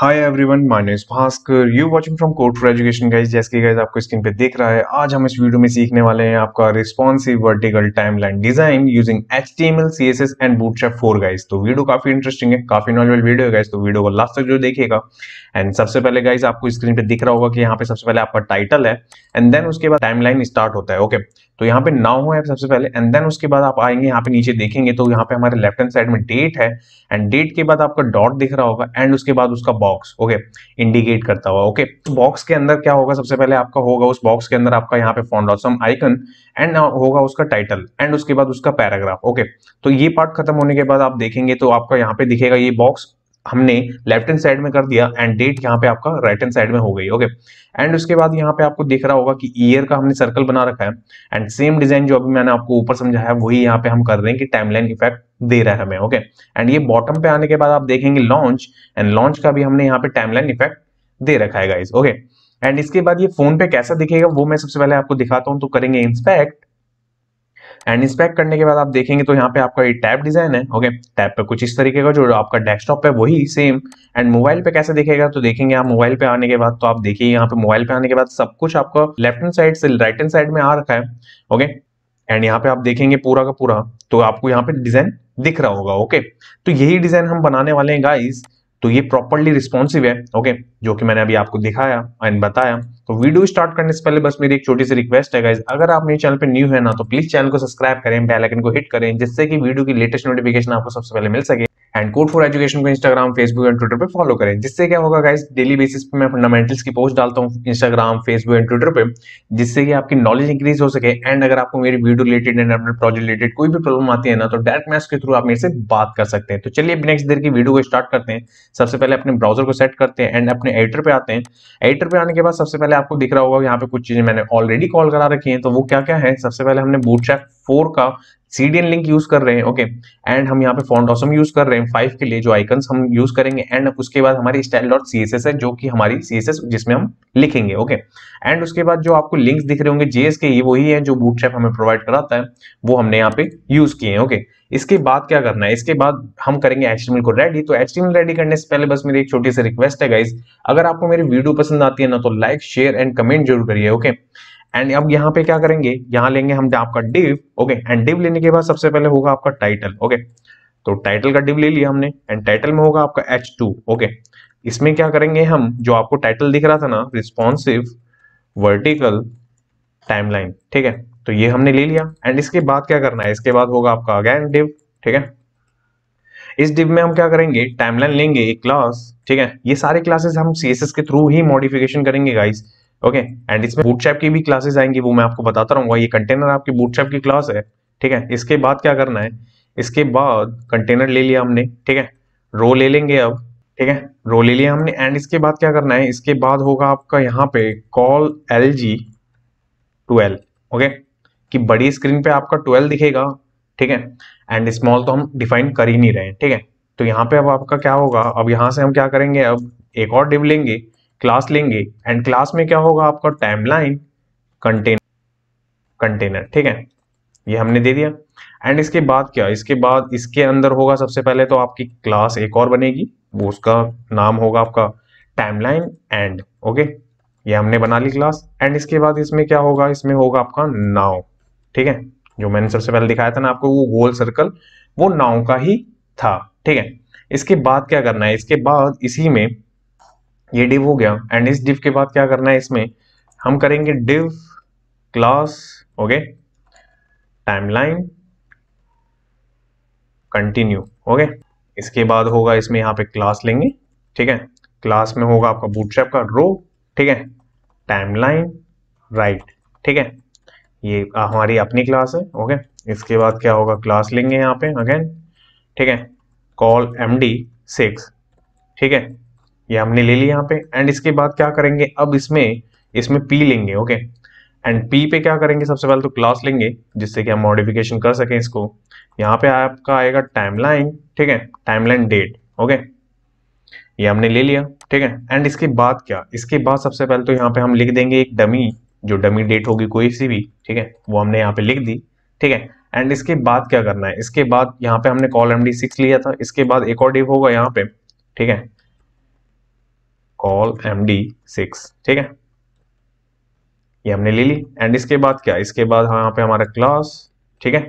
Hi everyone my name is Bhaskar you watching from code for education guys जैसे कि guys आपको screen पे दिख रहा है। आज हम इस वीडियो में सीखने वाले हैं आपका responsive vertical timeline design using HTML CSS and Bootstrap 4 guys तो वीडियो काफ़ी इंटरेस्टिंग है, काफ़ी नॉलेजेबल वीडियो है गाइस तो वीडियो को लास्ट तक जो देखिएगा। एंड सबसे पहले गाइस आपको स्क्रीन पे दिख रहा होगा कि यहाँ पे सबसे पहले आपका टाइटल है एंड देन उसके बाद टाइमलाइन स्टार्ट होता है ओके तो यहाँ पे नाउ है सबसे पहले एंड देन उसके बाद आप आएँगे, यहाँ पे नीचे देखेंगे तो यहाँ पे हमारे लेफ़्ट हैंड साइड में डेट है एंड डेट के बाद आपका डॉट दिख रहा होगा एंड उसके बाद उसका बॉक्स ओके इंडिकेट करता हुआ ओके बॉक्स के अंदर क्या होगा? सबसे पहले आपका होगा उस बॉक्स के अंदर आपका यहाँ पे फॉन्डॉसम आइकन एंड होगा उसका टाइटल एंड उसके बाद उसका पैराग्राफ ओके तो ये पार्ट खत्म होने के बाद आप देखेंगे तो आपका यहाँ पे दिखेगा ये बॉक्स हमने लेफ़्ट हैंड साइड में कर दिया एंड डेट यहाँ पे आपका राइट हैंड साइड में हो गई ओके एंड उसके बाद यहाँ पे आपको दिख रहा होगा कि ईयर का हमने सर्कल बना रखा है एंड सेम डिज़ाइन जो अभी मैंने आपको ऊपर समझाया वही यहाँ पे हम कर रहे हैं कि टाइमलाइन इफ़ेक्ट दे रहा है हमें ओके एंड ये बॉटम पे आने के बाद आप देखेंगे लॉन्च एंड लॉन्च का भी हमने यहाँ पे टाइमलाइन इफ़ेक्ट दे रखा है गाइज़ ओके एंड इसके बाद ये फ़ोन पे कैसा दिखेगा, वो मैं सबसे पहले आपको दिखाता हूँ तो करेंगे इंस्पेक्ट एंड इंस्पेक्ट करने के बाद आप देखेंगे तो यहाँ पे आपका ये टैब डिज़ाइन है ओके टैब पे कुछ इस तरीके का जो आपका डेस्कटॉप है, वही सेम एंड मोबाइल पे कैसे देखेगा तो देखेंगे आप मोबाइल पे आने के बाद तो आप देखिए यहाँ पे मोबाइल पे आने के बाद सब कुछ आपका लेफ़्ट हैंड साइड से राइट हैंड साइड में आ रखा है ओके एंड यहाँ पे आप देखेंगे पूरा का पूरा तो आपको यहाँ पे डिज़ाइन दिख रहा होगा ओके तो यही डिज़ाइन हम बनाने वाले हैं गाइस तो ये प्रॉपरली रिस्पॉन्सिव है ओके जो कि मैंने अभी आपको दिखाया एंड बताया। तो वीडियो स्टार्ट करने से पहले बस मेरी एक छोटी सी रिक्वेस्ट है गाइज़ अगर आप मेरे चैनल पे न्यू है ना तो प्लीज़ चैनल को सब्सक्राइब करें बेल आइकन को हिट करें, जिससे कि वीडियो की लेटेस्ट नोटिफिकेशन आपको सबसे पहले मिल सके। एंड कोड फॉर एजुकेशन को इंस्टाग्राम फेसबुक एंड ट्विटर पे फॉलो करें। जिससे क्या होगा गाइस डेली बेसिस पे मैं फंडामेंटल्स की पोस्ट डालता हूँ इंस्टाग्राम फेसबुक एंड ट्विटर पे, जिससे कि आपकी नॉलेज इंक्रीज हो सके। एंड अगर आपको मेरी वीडियो रिलेटेड एंड अपने प्रोजेक्ट रिलेटेड कोई भी प्रॉब्लम आती है ना तो डायरेक्ट मैच के थ्रू आप मेरे से बात कर सकते हैं। तो चलिए नेक्स्ट देर की वीडियो को स्टार्ट करते हैं। सबसे पहले अपने ब्राउज़र को सेट करते हैं एंड अपने एडिटर पे आते हैं। एडिटर पे आने के बाद सबसे पहले आपको दिख रहा होगा यहाँ पे कुछ चीज़ें मैंने ऑलरेडी कॉल करा रखी है। तो वो क्या क्या है? सबसे पहले हमने बूटस्ट्रैप फोर का सीडीएन लिंक यूज़ कर रहे हैं ओके एंड हम यहाँ पे फॉन्ट ऑसम यूज़ कर रहे हैं फाइव के लिए जो आइकन्स हम यूज़ करेंगे एंड उसके बाद हमारी स्टाइल डॉट सी है, जो कि हमारी सीएसएस जिसमें हम लिखेंगे ओके एंड उसके बाद जो आपको लिंक्स दिख रहे होंगे जेएस के ये वही है जो बूटस्ट्रैप हमें प्रोवाइड कराता है, वो हमने यहाँ पे यूज़ किए हैं ओके इसके बाद क्या करना है? इसके बाद हम करेंगे एचटीएमएल को रेडी तो एचटीएमएल रेडी करने से पहले बस मेरी एक छोटी सी रिक्वेस्ट है गाइज़ अगर आपको मेरी वीडियो पसंद आती है ना तो लाइक शेयर एंड कमेंट ज़रूर करिए ओके एंड अब यहाँ पे क्या करेंगे? यहाँ लेंगे हम आपका डिव ओके एंड डिव लेने के बाद सबसे पहले होगा आपका टाइटल ओके तो टाइटल का डिव ले लिया हमने एंड टाइटल में होगा आपका एच टू ओके इसमें क्या करेंगे हम? जो आपको टाइटल दिख रहा था ना रिस्पॉन्सिव वर्टिकल टाइमलाइन ठीक है? तो ये हमने ले लिया एंड इसके बाद क्या करना है? इसके बाद होगा आपका अगेन डिव ठीक है? इस डिव में हम क्या करेंगे? टाइमलाइन लेंगे, एक क्लास ठीक है? ये सारे क्लासेस हम सीएसएस के थ्रू ही मॉडिफिकेशन करेंगे गाइस ओके एंड इसमें बूटस्ट्रैप की भी क्लासेस आएँगी, वो मैं आपको बताता रहूँगा। ये कंटेनर आपकी बूटस्ट्रैप की क्लास है, ठीक है? इसके बाद क्या करना है? इसके बाद कंटेनर ले लिया हमने, ठीक है? रो ले लेंगे अब, ठीक है? रो ले लिया हमने एंड इसके बाद क्या करना है? इसके बाद होगा आपका यहाँ पे कॉल एल जी ओके कि बड़ी स्क्रीन पे आपका ट्वेल्व दिखेगा, ठीक है? एंड स्मॉल तो हम डिफाइन कर ही नहीं रहे, ठीक है? तो यहाँ पे अब आपका क्या होगा? अब यहाँ से हम क्या करेंगे? अब एक और डिव लेंगे क्लास लेंगे। एंड क्लास में क्या होगा आपका? टाइमलाइन कंटेनर कंटेनर ठीक है? ये हमने दे दिया। एंड इसके बाद क्या? इसके बाद इसके अंदर होगा सबसे पहले तो आपकी क्लास एक और बनेगी। वो उसका नाम होगा आपका टाइमलाइन एंड ओके ये हमने बना ली क्लास एंड इसके बाद इसमें क्या होगा? इसमें होगा आपका नाव ठीक है? जो मैंने सबसे पहले दिखाया था ना आपको, वो गोल सर्कल वो नाव का ही था, ठीक है? इसके बाद क्या करना है? इसके बाद इसी में ये डिव हो गया। एंड इस डिव के बाद क्या करना है इसमें? हम करेंगे div class okay timeline continue okay इसके बाद होगा इसमें यहाँ पे क्लास लेंगे, ठीक है? क्लास में होगा आपका बूटस्ट्रैप का रो ठीक है? टाइमलाइन राइट ठीक है? ये हमारी अपनी क्लास है ओके इसके बाद क्या होगा? क्लास लेंगे यहाँ पे अगेन ठीक है? कॉल एम डी सिक्स ठीक है? ये हमने ले लिया यहाँ पे। एंड इसके बाद क्या करेंगे? अब इसमें इसमें पी लेंगे ओके एंड पी पे क्या करेंगे? सबसे पहले तो क्लास लेंगे, जिससे कि हम मॉडिफिकेशन कर सकें इसको। यहाँ पे आपका आएगा टाइमलाइन ठीक है? टाइमलाइन डेट ओके ये हमने ले लिया, ठीक है? एंड इसके बाद क्या? इसके बाद सबसे पहले तो यहाँ पे हम लिख देंगे एक डमी जो डमी डेट होगी कोई सी भी, ठीक है? वो हमने यहाँ पे लिख दी, ठीक है? एंड इसके बाद क्या करना है? इसके बाद यहाँ पे हमने कॉल एम डी सिक्स लिया था। इसके बाद एक और डिव होगा यहाँ पे, ठीक है? कॉल एम डी सिक्स ठीक है? ये हमने ले ली। एंड इसके बाद क्या? इसके बाद हाँ यहाँ पे हमारा क्लास ठीक है?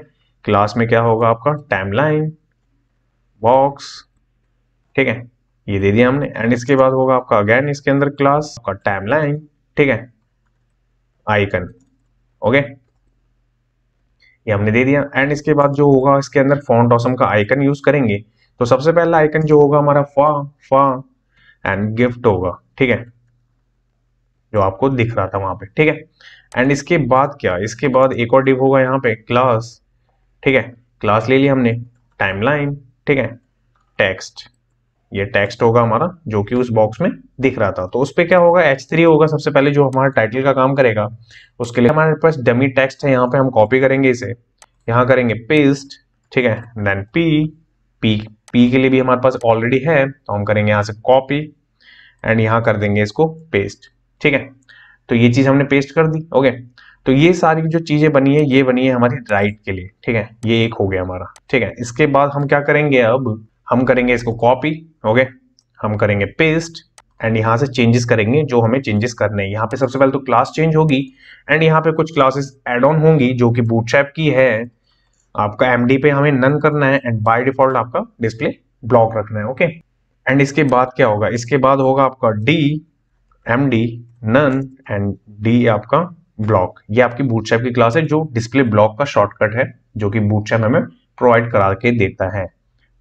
क्लास में क्या होगा आपका? टाइमलाइन बॉक्स ठीक है? ये दे दिया हमने। एंड इसके बाद होगा आपका अगेन इसके अंदर क्लास आपका टाइमलाइन ठीक है? आइकन ओके ये हमने दे दिया। एंड इसके बाद जो होगा, इसके अंदर फॉन्ट ऑसम का आइकन यूज़ करेंगे। तो सबसे पहला आइकन जो होगा हमारा फा फा एंड गिफ्ट होगा, ठीक है? जो आपको दिख रहा था वहाँ पे, ठीक है? एंड इसके बाद क्या? इसके बाद एक और डिप होगा यहाँ पे क्लास ठीक है? क्लास ले लिया हमने टाइमलाइन ठीक है? टेक्स्ट ये टेक्स्ट होगा हमारा, जो कि उस बॉक्स में दिख रहा था। तो उस पर क्या होगा? एच थ्री होगा सबसे पहले, जो हमारा टाइटल का काम करेगा। उसके लिए हमारे पास डमी टेक्स्ट है, यहाँ पे हम कॉपी करेंगे इसे। यहाँ करेंगे पेस्ट ठीक है? देन पी पी पी के लिए भी हमारे पास ऑलरेडी है तो हम करेंगे यहाँ से कॉपी एंड यहाँ कर देंगे इसको पेस्ट ठीक है? तो ये चीज़ हमने पेस्ट कर दी ओके तो ये सारी जो चीज़ें बनी है, ये बनी है हमारी राइट के लिए, ठीक है? ये एक हो गया हमारा, ठीक है? इसके बाद हम क्या करेंगे अब? हम करेंगे इसको कॉपी ओके हम करेंगे पेस्ट एंड यहाँ से चेंजेस करेंगे जो हमें चेंजेस करने हैं। यहाँ पे सबसे पहले तो क्लास चेंज होगी एंड यहाँ पे कुछ क्लासेस एड ऑन होंगी जो कि बूटस्ट्रैप की है। आपका एमडी पे हमें नन करना है एंड बाय डिफ़ॉल्ट आपका डिस्प्ले ब्लॉक रखना है ओके एंड इसके बाद क्या होगा? इसके बाद होगा आपका D M D none and D आपका ब्लॉक ये आपकी बूटस्ट्रैप की क्लास है जो डिस्प्ले ब्लॉक का शॉर्टकट है, जो कि बूटस्ट्रैप हमें प्रोवाइड करा के देता है,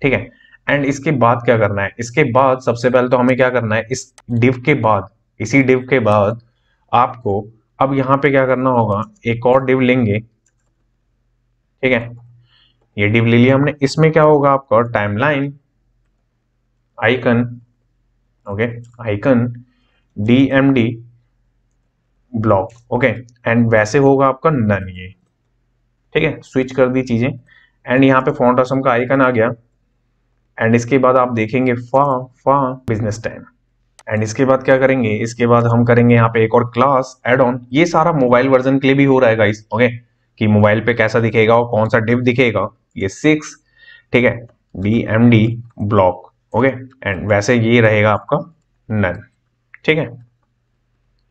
ठीक है? एंड इसके बाद क्या करना है? इसके बाद सबसे पहले तो हमें क्या करना है? इस डिव के बाद, इसी डिव के बाद आपको अब यहाँ पे क्या करना होगा? एक और डिव लेंगे ठीक है? ये डिव ले लिया हमने। इसमें क्या होगा आपका? Timeline icon okay icon D M D block okay and वैसे होगा आपका नन ये। ठीक है? स्विच कर दी चीज़ें। एंड यहाँ पे फॉन्ट ऑसम का आइकन आ गया। एंड इसके बाद आप देखेंगे फा फा बिज़नेस टाइम एंड इसके बाद क्या करेंगे? इसके बाद हम करेंगे यहाँ पे एक और क्लास एड ऑन ये सारा मोबाइल वर्जन के लिए भी हो रहा है गाइस ओके कि मोबाइल पे कैसा दिखेगा और कौन सा डिव दिखेगा, ये सिक्स ठीक है? D M D block okay and वैसे ये रहेगा आपका नन ठीक है?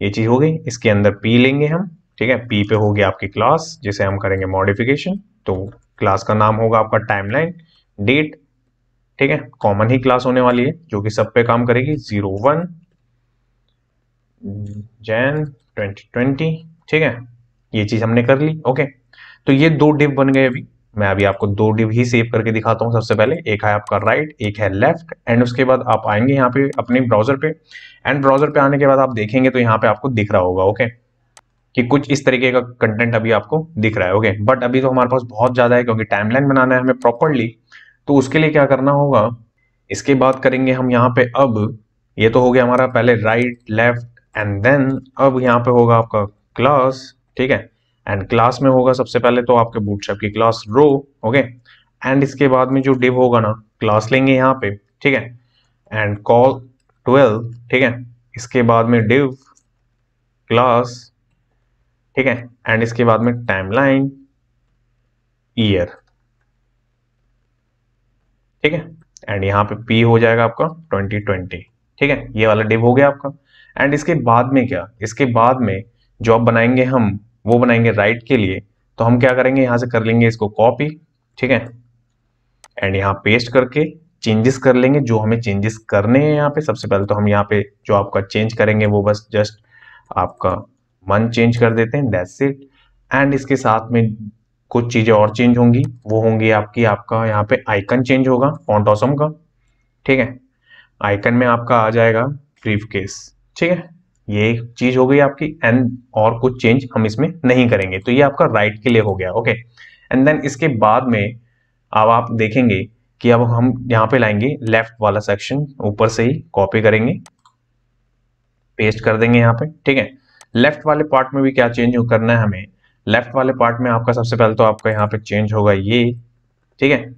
ये चीज़ हो गई, इसके अंदर पी लेंगे हम, ठीक है? पी पे होगी आपकी क्लास जिसे हम करेंगे मॉडिफिकेशन तो क्लास का नाम होगा आपका टाइमलाइन डेट ठीक है? कॉमन ही क्लास होने वाली है, जो कि सब पे काम करेगी zero one Jain twenty twenty ठीक है? ये चीज़ हमने कर ली, ओके? तो ये दो डिव बन गए अभी। मैं अभी आपको दो डिव ही सेव करके दिखाता हूँ सबसे पहले। एक है आपका राइट एक है लेफ़्ट एंड उसके बाद आप आएँगे यहाँ पे अपने ब्राउज़र पे। एंड ब्राउज़र पे आने के बाद आप देखेंगे तो यहाँ पे आपको दिख रहा होगा, ओके? कि कुछ इस तरीके का कंटेंट अभी आपको दिख रहा है, ओके? बट अभी तो हमारे पास बहुत ज़्यादा है क्योंकि टाइमलाइन बनाना है हमें प्रॉपरली तो उसके लिए क्या करना होगा? इसके बाद करेंगे हम यहाँ पे अब, ये तो हो गया हमारा पहले राइट लेफ़्ट एंड देन अब यहाँ पे होगा आपका क्लास ठीक है? एंड क्लास में होगा सबसे पहले तो आपके बूटस्ट्रैप की क्लास रो ओके एंड इसके बाद में जो डिव होगा ना क्लास लेंगे यहाँ पे, ठीक है? एंड कॉल ट्वेल्व ठीक है? इसके बाद में डिव क्लास ठीक है? एंड इसके बाद में टाइमलाइन ईयर ठीक है? एंड यहाँ पे पी हो जाएगा आपका 2020 ठीक है? ये वाला डिव हो गया आपका। एंड इसके बाद में क्या? इसके बाद में जो आप बनाएँगे हम वो बनाएँगे राइट के लिए तो हम क्या करेंगे? यहाँ से कर लेंगे इसको कॉपी ठीक है? एंड यहाँ पेस्ट करके चेंजेस कर लेंगे, जो हमें चेंजेस करने हैं यहाँ पे, सबसे पहले तो हम यहाँ पे जो आपका चेंज करेंगे, वो बस जस्ट आपका मन चेंज कर देते हैं दैट्स इट एंड इसके साथ में कुछ चीज़ें और चेंज होंगी, वो होंगी आपकी, आपका यहाँ पे आइकन चेंज होगा फॉन्ट ऑसम का, ठीक है? आइकन में आपका आ जाएगा ब्रीफ केस ठीक है? ये चीज़ हो गई आपकी एंड और कुछ चेंज हम इसमें नहीं करेंगे। तो ये आपका राइट के लिए हो गया ओके एंड देन इसके बाद में अब आप देखेंगे कि अब हम यहाँ पे लाएँगे लेफ़्ट वाला सेक्शन ऊपर से ही कॉपी करेंगे पेस्ट कर देंगे यहाँ पे, ठीक है? लेफ़्ट वाले पार्ट में भी क्या चेंज करना है हमें। लेफ़्ट वाले पार्ट में आपका सबसे पहले तो आपका यहाँ पे चेंज होगा ये, ठीक है?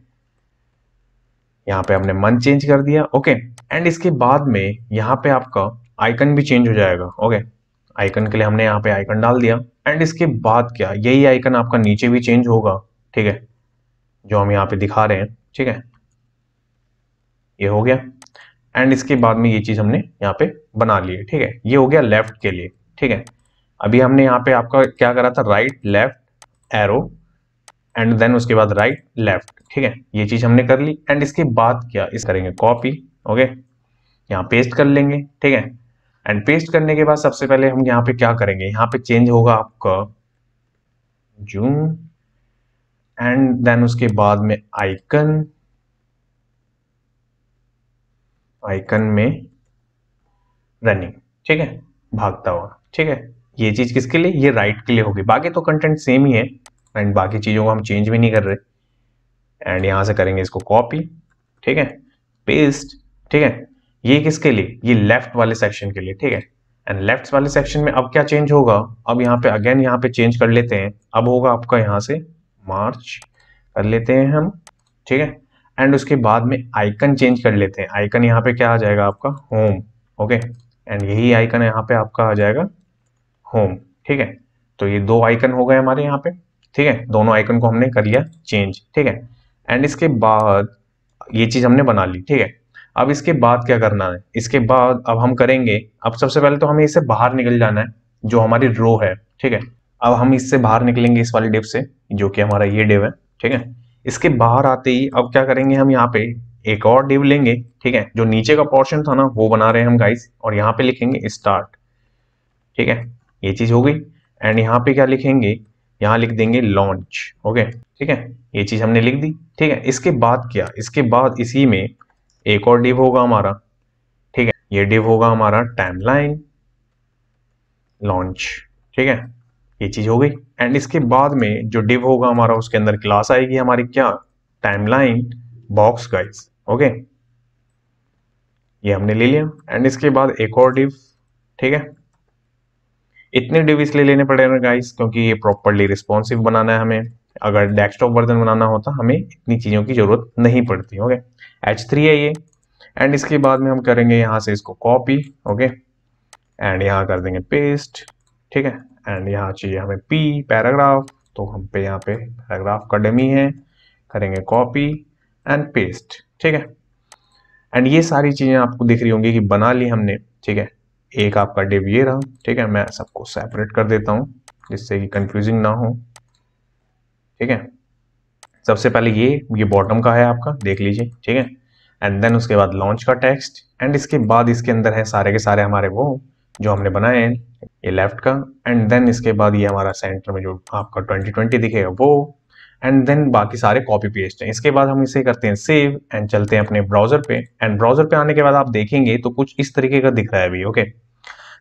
यहाँ पे हमने मन चेंज कर दिया ओके एंड इसके बाद में यहाँ पे आपका आइकन भी चेंज हो जाएगा ओके आइकन के लिए हमने यहाँ पे आइकन डाल दिया। एंड इसके बाद क्या? यही आइकन आपका नीचे भी चेंज होगा, ठीक है? जो हम यहाँ पे दिखा रहे हैं, ठीक है? ये हो गया। एंड इसके बाद में ये चीज़ हमने यहाँ पे बना ली ठीक है? ये हो गया लेफ़्ट के लिए, ठीक है? अभी हमने यहाँ पे आपका क्या करा था? Right left arrow and then उसके बाद राइट लेफ़्ट ठीक है? ये चीज़ हमने कर ली। एंड इसके बाद क्या? इस करेंगे कॉपी ओके यहाँ पेस्ट कर लेंगे, ठीक है? एंड पेस्ट करने के बाद सबसे पहले हम यहाँ पे क्या करेंगे? यहाँ पे चेंज होगा आपका जूम एंड देन उसके बाद में आइकन आइकन में रनिंग ठीक है? भागता हुआ, ठीक है? ये चीज़ किसके लिए? ये राइट के लिए होगी। बाकी तो कंटेंट सेम ही है एंड बाकी चीज़ों को हम चेंज भी नहीं कर रहे। एंड यहाँ से करेंगे इसको कॉपी ठीक है? पेस्ट ठीक है? ये किसके लिए? ये लेफ़्ट वाले सेक्शन के लिए, ठीक है? एंड लेफ़्ट वाले सेक्शन में अब क्या चेंज होगा? अब यहाँ पे अगेन यहाँ पे चेंज कर लेते हैं। अब होगा आपका यहाँ से मार्च कर लेते हैं हम, ठीक है? एंड उसके बाद में आइकन चेंज कर लेते हैं। आइकन यहाँ पे क्या आ जाएगा आपका? होम ओके एंड यही आइकन यहाँ पे आपका आ जाएगा होम ठीक है? तो ये दो आइकन हो गए हमारे यहाँ पे, ठीक है? दोनों आइकन को हमने कर लिया चेंज ठीक है? एंड इसके बाद ये चीज़ हमने बना ली, ठीक है? अब इसके बाद क्या करना है? इसके बाद अब हम करेंगे, अब सबसे पहले तो हमें इससे बाहर निकल जाना है, जो हमारी रो है, ठीक है? अब हम इससे बाहर निकलेंगे इस वाली डिव से, जो कि हमारा ये डिव है, ठीक है? इसके बाहर आते ही अब क्या करेंगे हम यहाँ पे एक और डिव लेंगे, ठीक है? जो नीचे का पोर्शन था ना, वो बना रहे हैं हम गाइस और यहाँ पे लिखेंगे स्टार्ट ठीक है? ये चीज़ हो गई एंड यहाँ पे क्या लिखेंगे? यहाँ लिख देंगे लॉन्च ओके ठीक है? ये चीज़ हमने लिख दी, ठीक है? इसके बाद क्या? इसके बाद इसी में एक और डिव होगा हमारा, ठीक है? ये डिव होगा हमारा टाइमलाइन लॉन्च ठीक है? ये चीज़ हो गई। एंड इसके बाद में जो डिव होगा हमारा, उसके अंदर क्लास आएगी हमारी क्या? टाइमलाइन बॉक्स गाइस ओके ये हमने ले लिया। एंड इसके बाद एक और डिव ठीक है? इतने डिव इसलिए लेने पड़े ना गाइस क्योंकि ये प्रॉपरली रिस्पॉन्सिव बनाना है हमें। अगर डेस्कटॉप वर्जन बनाना होता, हमें इतनी चीज़ों की ज़रूरत नहीं पड़ती ओके एच थ्री है ये। एंड इसके बाद में हम करेंगे यहाँ से इसको कॉपी ओके एंड यहाँ कर देंगे पेस्ट ठीक है? एंड यहाँ चाहिए हमें पी पैराग्राफ तो हम पे यहाँ पे पैराग्राफ का डमी है। करेंगे कॉपी एंड पेस्ट ठीक है? एंड ये सारी चीज़ें आपको दिख रही होंगी कि बना ली हमने, ठीक है? एक आपका डिव ये रहा, ठीक है, मैं सबको सेपरेट कर देता हूँ, जिससे कि कंफ्यूजिंग ना हो, ठीक है। सबसे पहले ये ये बॉटम का है आपका, देख लीजिए, ठीक है। एंड देन उसके बाद लॉन्च का टेक्स्ट एंड इसके बाद इसके अंदर है सारे के सारे हमारे वो, जो हमने बनाए हैं, ये लेफ़्ट का एंड देन इसके बाद ये हमारा सेंटर में जो आपका 2020 दिखेगा, वो एंड देन बाकी सारे कॉपी पेस्ट हैं। इसके बाद हम इसे करते हैं सेव एंड चलते हैं अपने ब्राउज़र पे। एंड ब्राउज़र पे आने के बाद आप देखेंगे तो कुछ इस तरीके का दिख रहा है अभी ओके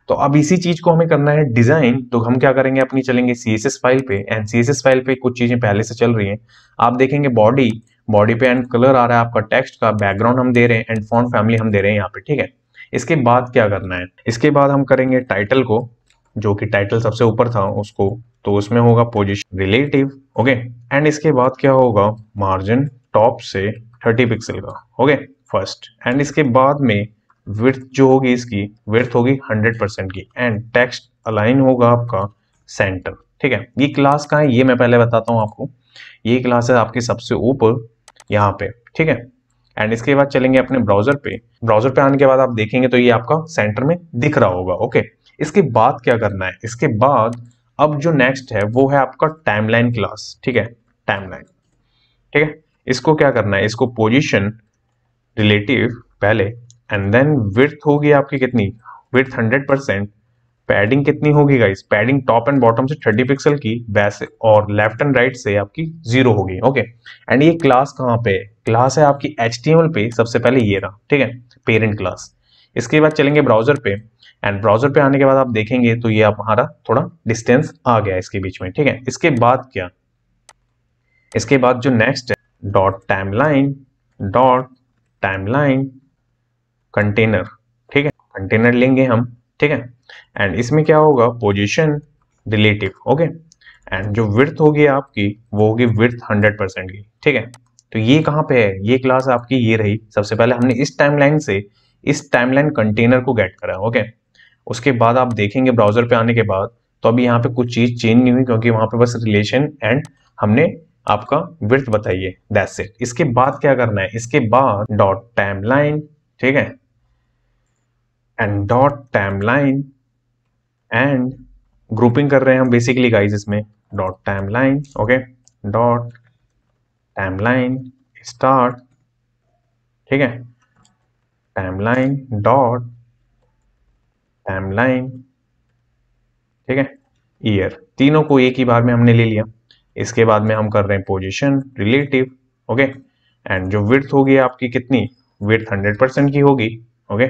तो अब इसी चीज़ को हमें करना है डिज़ाइन तो हम क्या करेंगे? अपनी चलेंगे सीएसएस फ़ाइल पे। एंड सीएसएस फ़ाइल पे कुछ चीज़ें पहले से चल रही हैं। आप देखेंगे बॉडी बॉडी पे एंड कलर आ रहा है आपका टेक्स्ट का। बैकग्राउंड हम दे रहे हैं एंड फॉन्ट फैमिली हम दे रहे हैं यहाँ पे, ठीक है? इसके बाद क्या करना है? इसके बाद हम करेंगे टाइटल को, जो कि टाइटल सबसे ऊपर था उसको तो उसमें होगा पोजिशन रिलेटिव ओके एंड इसके बाद क्या होगा? मार्जिन टॉप से 30 पिक्सल का ओके फ़र्स्ट एंड इसके बाद में विर्थ जो होगी इसकी विर्थ होगी 100 परसेंट की. एंड टेक्स्ट अलाइन होगा आपका सेंटर ठीक है? ये क्लास का है? ये मैं पहले बताता हूँ आपको। ये क्लास है आपके सबसे ऊपर, यहाँ पे, ठीक है? एंड इसके बाद चलेंगे अपने ब्राउज़र पे। ब्राउज़र पे आने के बाद आप देखेंगे तो ये आपका सेंटर में दिख रहा होगा ओके इसके बाद क्या करना है? इसके बाद अब जो नेक्स्ट है, वो है आपका टाइमलाइन क्लास ठीक है? टाइमलाइन ठीक है? इसको क्या करना है? इसको पोजीशन रिलेटिव पहले एंड देन विर्थ होगी आपकी कितनी? विर्थ हंड्रेड परसेंट पैडिंग कितनी होगी guys padding top and bottom से 30 पिक्सल की, वैसे, और लेफ़्ट एंड राइट से आपकी ज़ीरो होगी ओके एंड ये क्लास कहाँ पे क्लास है आपकी एच पे, सबसे पहले ये रहा, ठीक है? पेरेंट क्लास इसके बाद चलेंगे ब्राउज़र पे एंड ब्राउज़र पे आने के बाद आप देखेंगे तो ये हमारा थोड़ा डिस्टेंस आ गया इसके बीच में, ठीक है? इसके बाद क्या? इसके बाद जो नेक्स्ट है dot timeline dot timeline container ठीक है? कंटेनर लेंगे हम, ठीक है? एंड इसमें क्या होगा? पोजिशन रिलेटिव ओके एंड जो विर्थ होगी आपकी, वो होगी विर्थ हंड्रेड परसेंट की, ठीक है? तो ये कहाँ पे है? ये क्लास आपकी ये रही। सबसे पहले हमने इस टाइमलाइन से इस टाइमलाइन कंटेनर को गेट करा ओके उसके बाद आप देखेंगे ब्राउज़र पे आने के बाद तो अभी यहाँ पे कुछ चीज़ चेंज नहीं हुई क्योंकि वहाँ पे बस रिलेशन एंड हमने आपका विर्थ बताइए दैट्स इट इसके बाद क्या करना है? इसके बाद डॉट टाइमलाइन ठीक है? And dot timeline and grouping कर रहे हैं हम बेसिकली गाइज़ इसमें. Dot timeline okay dot timeline start ठीक है? टाइमलाइन डॉट टाइमलाइन ठीक है? ईयर तीनों को एक ही बार में हमने ले लिया। इसके बाद में हम कर रहे हैं पोजीशन रिलेटिव ओके एंड जो विर्थ होगी आपकी कितनी? विर्थ हंड्रेड परसेंट की होगी ओके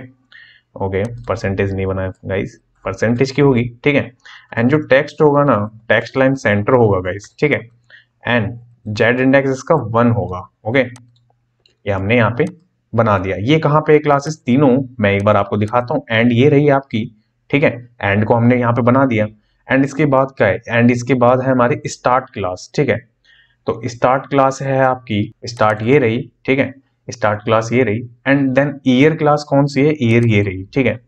ओके परसेंटेज नहीं बना गाइस परसेंटेज की होगी, ठीक है? एंड जो टेक्स्ट होगा ना टेक्स्ट लाइन सेंटर होगा गाइस ठीक है? एंड जेड इंडेक्स इसका वन होगा ओके ये हमने यहाँ पे बना दिया। ये कहाँ पे क्लासेस तीनों मैं एक बार आपको दिखाता हूँ। एंड ये रही आपकी, ठीक है? एंड को हमने यहाँ पे बना दिया। एंड इसके बाद क्या है? एंड इसके बाद है हमारी स्टार्ट क्लास ठीक है? तो स्टार्ट क्लास है आपकी स्टार्ट ये रही, ठीक है? स्टार्ट क्लास ये रही। एंड देन ईयर क्लास कौन सी है? ईयर ये रही, ठीक है?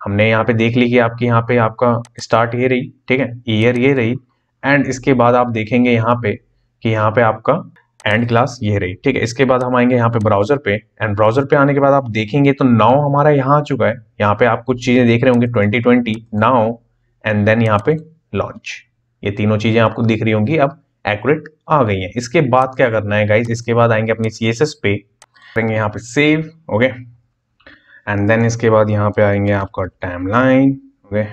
हमने यहाँ पे देख ली कि आपकी यहाँ पे आपका स्टार्ट ये रही, ठीक है? ईयर ये रही। एंड इसके बाद आप देखेंगे यहाँ पे कि यहाँ पे आपका एंड क्लास ये रही। ठीक है, इसके बाद हम आएँगे यहाँ पे ब्राउज़र पे। एंड ब्राउज़र पे आने के बाद आप देखेंगे तो नाउ हमारा यहाँ आ चुका है। यहाँ पे आप कुछ चीज़ें देख रहे होंगे 2020 नाउ, एंड देन यहाँ पे लॉन्च। ये तीनों चीज़ें आपको दिख रही होंगी। अब एक्यूरेट आ गई हैं। इसके बाद क्या करना है गाइज़ इसके बाद आएँगे अपनी सी पे। करेंगे यहाँ पे सेव ओके एंड देन इसके बाद यहाँ पे आएँगे आपका टाइमलाइन ओके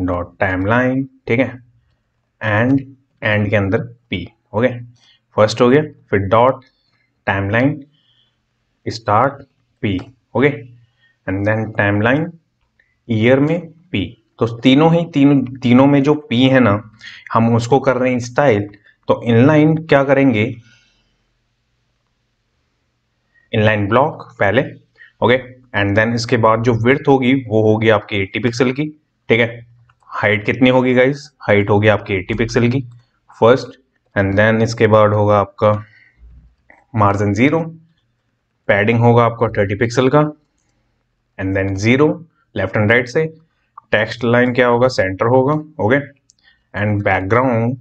डॉट टाइमलाइन ठीक है? एंड एंड के अंदर पी ओके फ़र्स्ट हो गया, फिर dot, timeline, start, P okay and then timeline, year में पी। तो तीनों ही, तीन, तीनों में जो पी है ना, हम उसको कर रहे हैं स्टाइल तो इनलाइन क्या करेंगे? इनलाइन ब्लॉक पहले ओके एंड देन इसके बाद जो विर्थ होगी, वो होगी आपकी 80 पिक्सल की, ठीक है? हाइट कितनी होगी गाइस हाइट होगी आपकी 80 पिक्सल की। फ़र्स्ट एंड देन इसके बाद होगा आपका मार्जिन ज़ीरो पैडिंग होगा आपका थर्टी पिक्सल का and then zero left and right से टेक्स्ट लाइन क्या होगा सेंटर होगा ओके एंड बैकग्राउंड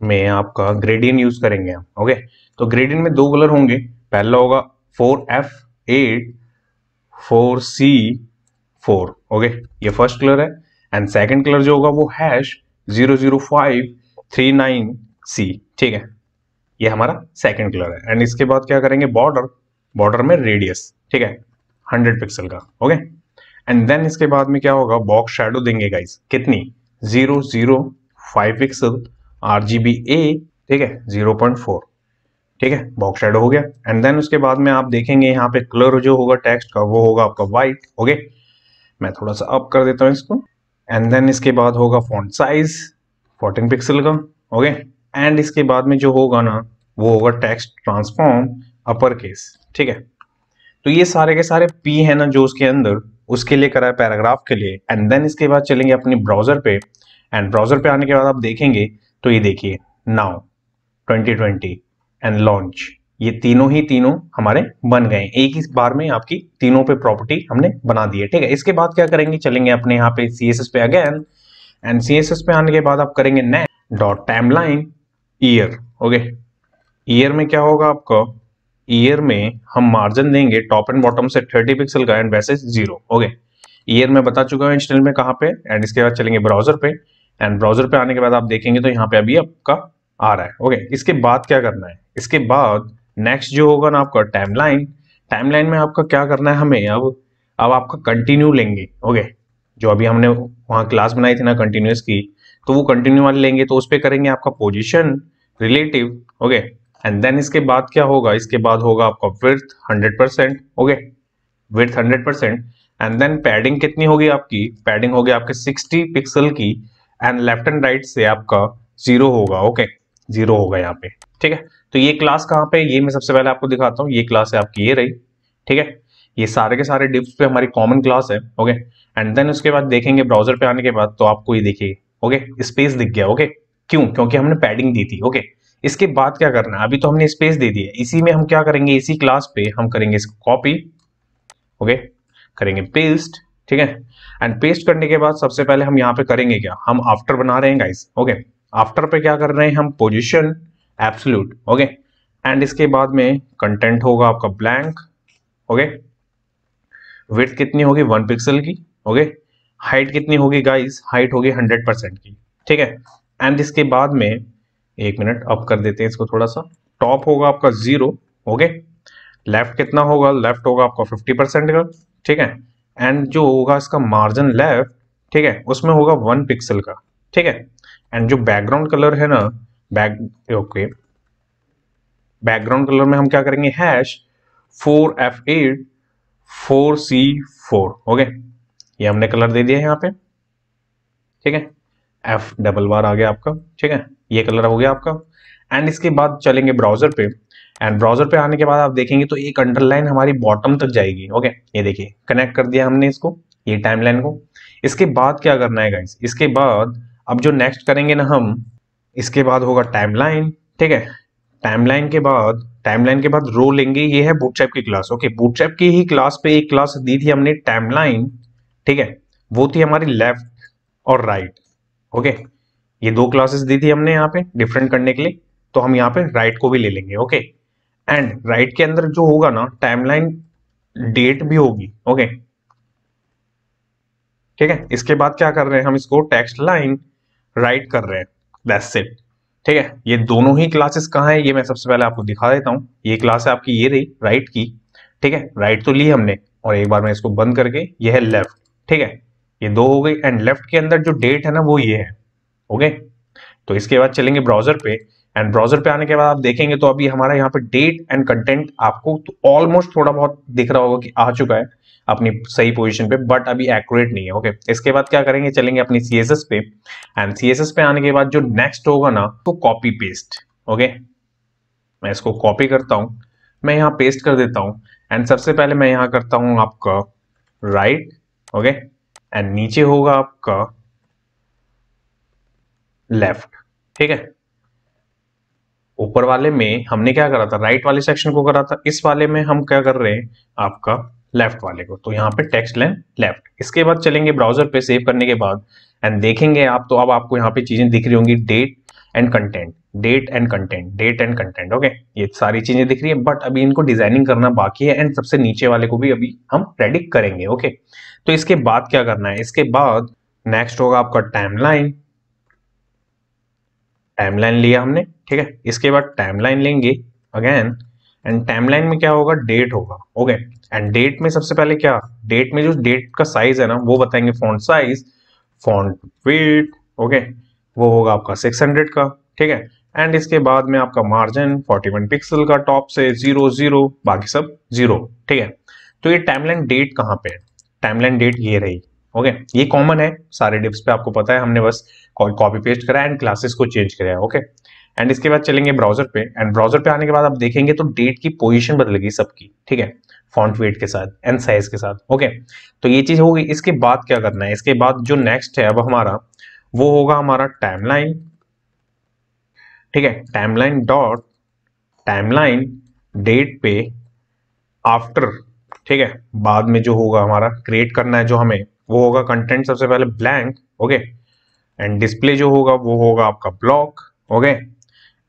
में आपका ग्रेडियन यूज़ करेंगे हम ओके तो ग्रेडियन में दो कलर होंगे, पहला होगा four F eight four C four okay ये फ़र्स्ट कलर है एंड सेकंड कलर जो होगा वो hash zero zero five three nine C. ठीक है? ये हमारा सेकंड कलर है। एंड इसके बाद क्या करेंगे? बॉर्डर बॉर्डर में रेडियस ठीक है? हंड्रेड पिक्सल का ओके एंड देन इसके बाद में क्या होगा? बॉक्स शेडो देंगे गाइस कितनी? Zero zero five pixel R G B A ठीक है? ज़ीरो पॉइंट फोर, ठीक है? बॉक्स शेडो हो गया। एंड देन उसके बाद में आप देखेंगे यहाँ पे कलर जो होगा टेक्स्ट का, वो होगा आपका व्हाइट ओके मैं थोड़ा सा अप कर देता हूँ इसको। एंड देन इसके बाद होगा फॉन्ट साइज़ 14 पिक्सल का ओके एंड इसके बाद में जो होगा ना, वो होगा टेक्स्ट ट्रांसफॉर्म अपर केस ठीक है? तो ये सारे के सारे पी है ना जो उसके अंदर, उसके लिए करा है पैराग्राफ के लिए। एंड देन इसके बाद चलेंगे अपनी ब्राउज़र पे। एंड ब्राउज़र पे आने के बाद आप देखेंगे तो ये देखिए नाउ 2020 एंड लॉन्च ये तीनों ही तीनों हमारे बन गए एक ही बार में आपकी तीनों पे प्रॉपर्टी हमने बना दी है, ठीक है? इसके बाद क्या करेंगे? चलेंगे अपने यहाँ पे सीएसएस पे अगेन एंड सीएसएस पे आने के बाद आप करेंगे next dot timeline year okay year में क्या होगा आपका? ईयर में हम मार्जिन देंगे टॉप एंड बॉटम से 30 पिक्सल का एंड वैसे ज़ीरो ओके ईयर में बता चुका हूँ इंस्टल में कहाँ पे एंड इसके बाद चलेंगे ब्राउज़र पे एंड ब्राउज़र पे आने के बाद आप देखेंगे तो यहाँ पे अभी आपका आ रहा है ओके इसके बाद क्या करना है? इसके बाद नेक्स्ट जो होगा ना आपका टाइमलाइन टाइमलाइन में आपका क्या करना है हमें? अब अब आपका कंटिन्यू लेंगे ओके जो अभी हमने वहाँ क्लास बनाई थी ना कंटिन्यूस की तो वो कंटिन्यू वाले लेंगे तो उस पर करेंगे आपका position relative okay and then इसके बाद क्या होगा? इसके बाद होगा आपका width hundred percent okay width hundred percent and then padding कितनी होगी आपकी? पैडिंग होगी आपके सिक्सटी पिक्सल की एंड लेफ़्ट एंड राइट से आपका ज़ीरो होगा ओके ज़ीरो होगा यहाँ पे, ठीक है? तो ये क्लास कहाँ पे? ये मैं सबसे पहले आपको दिखाता हूँ, ये क्लास है आपकी, ये रही, ठीक है? ये सारे के सारे डिप्स पे हमारी कॉमन क्लास है ओके एंड देन उसके बाद देखेंगे ब्राउज़र पे आने के बाद तो आपको ये देखिए ओके स्पेस दिख गया ओके क्यों? क्योंकि हमने पैडिंग दी थी ओके इसके बाद क्या करना है? अभी तो हमने स्पेस दे दी है। इसी में हम क्या करेंगे? इसी क्लास पे हम करेंगे इसको कॉपी ओके करेंगे पेस्ट ठीक है? एंड पेस्ट करने के बाद सबसे पहले हम यहाँ पे करेंगे क्या? हम आफ्टर बना रहे हैं गाइस ओके आफ्टर पे क्या कर रहे हैं हम? पोजिशन एब्सोल्यूट ओके एंड इसके बाद में कंटेंट होगा आपका ब्लैंक ओके विथ कितनी होगी? वन पिक्सल की ओके हाइट कितनी होगी गाइस हाइट होगी हंड्रेड परसेंट की, ठीक है? एंड इसके बाद में, एक मिनट अप कर देते हैं इसको थोड़ा सा। टॉप होगा आपका ज़ीरो ओके लेफ़्ट कितना होगा? लेफ़्ट होगा आपका फिफ्टी परसेंट का, ठीक है? एंड जो होगा इसका मार्जिन लेफ़्ट ठीक है? उसमें होगा वन पिक्सल का, ठीक है? एंड जो बैकग्राउंड कलर है ना बैक ओके बैकग्राउंड कलर में हम क्या करेंगे? Hash four F eight four C four okay ये हमने कलर दे दिया है यहाँ पे, ठीक है? एफ़ डबल बार आ गया आपका, ठीक है? ये कलर हो गया आपका। एंड इसके बाद चलेंगे ब्राउज़र पे। एंड ब्राउज़र पे आने के बाद आप देखेंगे तो एक अंडरलाइन हमारी बॉटम तक जाएगी ओके ये देखिए कनेक्ट कर दिया हमने इसको, ये टाइमलाइन को। इसके बाद क्या करना है गाइस इसके बाद अब जो नेक्स्ट करेंगे ना हम, इसके बाद होगा टाइमलाइन ठीक है? टाइमलाइन के बाद टाइमलाइन के बाद रो लेंगे, ये है बूटस्ट्रैप की क्लास ओके बूटस्ट्रैप की ही क्लास पे एक क्लास दी थी हमने टाइमलाइन ठीक है? वो थी हमारी लेफ़्ट और राइट ओके ये दो क्लासेस दी थी हमने यहाँ पे डिफरेंट करने के लिए तो हम यहाँ पे राइट को भी ले लेंगे ओके एंड राइट के अंदर जो होगा ना टाइमलाइन डेट भी होगी ओके ठीक है? इसके बाद क्या कर रहे हैं हम इसको टेक्स्ट लाइन राइट कर रहे हैं. दैट्स इट ठीक है? ये दोनों ही क्लासेस कहाँ है? ये मैं सबसे पहले आपको दिखा देता हूँ. ये क्लास है आपकी ये रही राइट की. ठीक है? राइट तो ली हमने और एक बार मैं इसको बंद करके ये है लेफ़्ट ठीक है? ये दो हो गई एंड लेफ़्ट के अंदर जो डेट है ना वो ये है. ओके तो इसके बाद चलेंगे ब्राउज़र पे एंड ब्राउज़र पे आने के बाद आप देखेंगे तो अभी हमारा यहाँ पे डेट एंड कंटेंट आपको तो ऑलमोस्ट थोड़ा बहुत दिख रहा होगा कि आ चुका है. अपनी सही पोजीशन पे बट अभी एक्यूरेट नहीं है ओके इसके बाद क्या करेंगे? चलेंगे अपनी सी पे एंड सी पे आने के बाद जो नेक्स्ट होगा ना तो कॉपी पेस्ट ओके मैं इसको कॉपी करता हूँ, मैं यहाँ पेस्ट कर देता हूँ एंड सबसे पहले मैं यहाँ करता हूँ आपका राइट ओके एंड नीचे होगा आपका लेफ़्ट ठीक है? ऊपर वाले में हमने क्या करा था? राइट वाले सेक्शन को करा था। इस वाले में हम क्या कर रहे हैं? आपका लेफ़्ट वाले को। तो यहाँ पे टेक्स्ट लेन लेफ़्ट इसके बाद चलेंगे ब्राउज़र पे सेव करने के बाद। एंड देखेंगे आप तो अब आपको यहाँ पे चीज़ें दिख रही होंगी date and content date and content date and content okay ये सारी चीज़ें दिख रही है बट अभी इनको डिज़ाइनिंग करना बाकी है एंड सबसे नीचे वाले को भी अभी हम रेडी करेंगे ओके तो इसके बाद क्या करना है? इसके बाद नेक्स्ट होगा आपका टाइमलाइन टाइमलाइन लिया हमने, ठीक है? इसके बाद टाइमलाइन लेंगे अगेन एंड टाइमलाइन में क्या होगा? डेट होगा ओके एंड डेट में सबसे पहले क्या? डेट में जो डेट का साइज़ है ना, वो बताएँगे font size font weight okay वो होगा आपका 600 का, ठीक है? एंड इसके बाद में आपका मार्जिन 41 पिक्सल का टॉप से ज़ीरो ज़ीरो बाकी सब ज़ीरो ठीक है? तो ये टाइमलाइन डेट कहाँ पे है? टाइमलाइन डेट ये रही ओके ये कॉमन है, सारे डिप्स पे आपको पता है, हमने बस कॉपी पेस्ट करा एंड क्लासेस को चेंज करा है ओके एंड इसके बाद चलेंगे ब्राउज़र पे एंड ब्राउज़र पे आने के बाद आप देखेंगे तो डेट की पोजीशन बदलेगी सबकी, ठीक है? फॉन्ट वेट के साथ एंड साइज़ के साथ ओके तो ये चीज़ होगी, इसके बाद क्या करना है? इसके बाद जो नेक्स्ट है, अब हमारा, वो होगा हमारा टाइमलाइन ठीक है? टाइमलाइन डॉट टाइमलाइन डेट पे आफ्टर ठीक है? बाद में जो होगा हमारा क्रिएट करना है जो हमें, वो होगा कंटेंट सबसे पहले ब्लैंक ओके एंड डिस्प्ले जो होगा, वो होगा आपका ब्लॉक ओके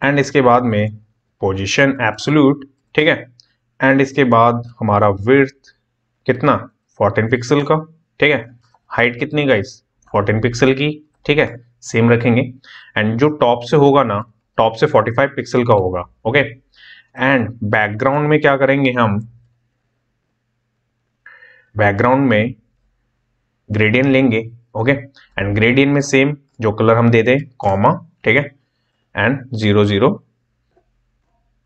एंड इसके बाद में पोजीशन एब्सोल्यूट ठीक है? एंड इसके बाद हमारा विर्थ कितना? 14 पिक्सल का, ठीक है? हाइट कितनी गाइस 14 पिक्सल की, ठीक है? सेम रखेंगे। एंड जो टॉप से होगा ना टॉप से 45 पिक्सल का होगा ओके एंड बैकग्राउंड में क्या करेंगे हम? बैकग्राउंड में ग्रेडियन लेंगे ओके एंड ग्रेडियन में सेम जो कलर हम दे दें कॉमा ठीक है? एंड ज़ीरो ज़ीरो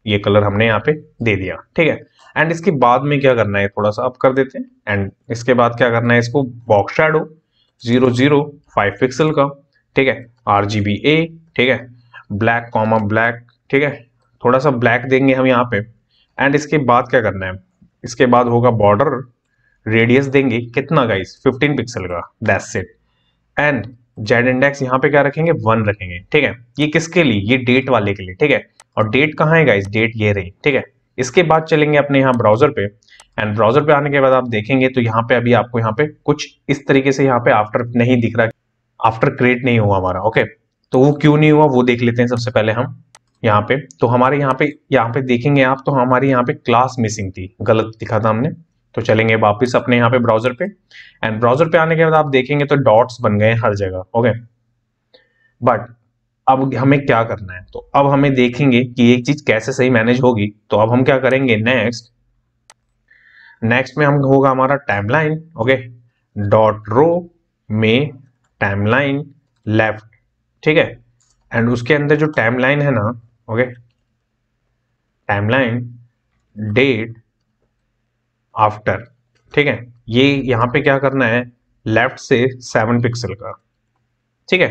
ये कलर हमने यहाँ पे दे दिया, ठीक है? एंड इसके बाद में क्या करना है, थोड़ा सा अप कर देते हैं। एंड इसके बाद क्या करना है, इसको box shadow zero zero five pixel का, ठीक है? आर जी बी ए ठीक है? ब्लैक कॉमा ब्लैक ठीक है? थोड़ा सा ब्लैक देंगे हम यहाँ पे। एंड इसके बाद क्या करना है? इसके बाद होगा बॉर्डर रेडियस देंगे कितना गाइस 15 पिक्सल का that's it and Z index यहाँ पे क्या रखेंगे? वन रखेंगे, ठीक है? ये किसके लिए? ये डेट वाले के लिए, ठीक है? और डेट कहाँ है गाइस डेट ये रही, ठीक है? इसके बाद चलेंगे अपने यहाँ ब्राउज़र पे एंड ब्राउज़र पे आने के बाद आप देखेंगे तो यहाँ पे अभी आपको यहाँ पे कुछ इस तरीके से यहाँ पे आफ्टर नहीं दिख रहा आफ्टर क्रिएट नहीं हुआ हमारा ओके तो वो क्यों नहीं हुआ, वो देख लेते हैं सबसे पहले हम यहाँ पे। तो हमारे यहाँ पे यहाँ पे देखेंगे आप तो हमारी यहाँ पे क्लास मिसिंग थी, गलत दिखा था हमने। तो चलेंगे वापस अपने यहाँ पे ब्राउज़र पे एंड ब्राउज़र पे आने के बाद आप देखेंगे तो डॉट्स बन गए हर जगह ओके बट अब हमें क्या करना है? तो अब हमें देखेंगे कि एक चीज़ कैसे सही मैनेज होगी। तो अब हम क्या करेंगे? नेक्स्ट नेक्स्ट में हम होगा हमारा टाइमलाइन ओके डॉट रो में टाइमलाइन लेफ़्ट ठीक है? एंड उसके अंदर जो टाइमलाइन है ना ओके टाइमलाइन डेट आफ्टर ठीक है? ये यहाँ पे क्या करना है? लेफ़्ट से सेवन पिक्सल का, ठीक है?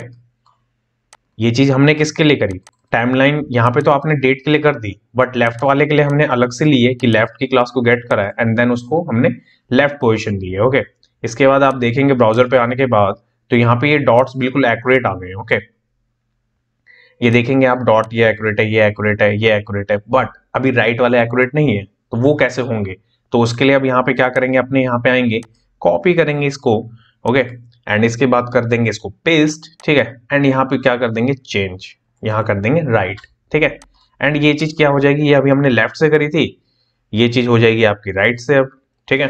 ये चीज़ हमने किसके लिए करी? टाइमलाइन यहाँ पे तो आपने डेट के लिए कर दी बट लेफ़्ट वाले के लिए हमने अलग से लिए कि लेफ़्ट की क्लास को गेट करा है एंड देन उसको हमने लेफ़्ट पोजिशन दी है ओके इसके बाद आप देखेंगे ब्राउज़र पे आने के बाद तो यहाँ पे ये डॉट्स बिल्कुल एक्यूरेट आ गए ओके ये देखेंगे आप डॉट ये एक्यूरेट है, ये एक्यूरेट है, ये एक्यूरेट है बट अभी राइट वाले एक्यूरेट नहीं है तो वो कैसे होंगे? तो उसके लिए अब यहाँ पे क्या करेंगे? अपने यहाँ पे आएँगे कॉपी करेंगे इसको ओके एंड इसके बाद कर देंगे इसको पेस्ट ठीक है? एंड यहाँ पे क्या कर देंगे? चेंज यहाँ कर देंगे राइट ठीक है? एंड ये चीज़ क्या हो जाएगी? ये अभी हमने लेफ़्ट से करी थी। ये चीज़ हो जाएगी आपकी राइट से अब, ठीक है?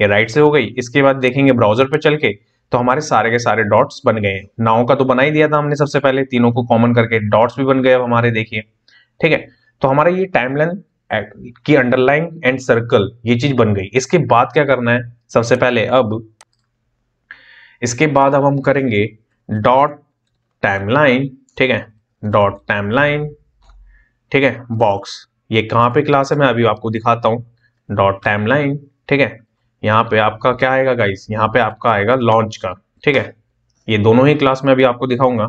ये राइट से हो गई। इसके बाद देखेंगे ब्राउज़र पे चल के तो हमारे सारे के सारे डॉट्स बन गए नाव का तो बना ही दिया था हमने सबसे पहले। तीनों को कॉमन करके डॉट्स भी बन गए अब हमारे, देखिए। ठीक है? तो हमारा ये टाइमलाइन की अंडरलाइन एंड सर्कल ये चीज़ बन गई। इसके बाद क्या करना है? सबसे पहले अब इसके बाद अब हम करेंगे डॉट टाइमलाइन, ठीक है? डॉट टाइमलाइन, ठीक है? बॉक्स। ये कहाँ पे क्लास है? मैं अभी आपको दिखाता हूँ। डॉट टाइमलाइन, ठीक है? यहाँ पे आपका क्या आएगा गाइस यहाँ पे आपका आएगा लॉन्च का, ठीक है? ये दोनों ही क्लास में अभी आपको दिखाऊँगा।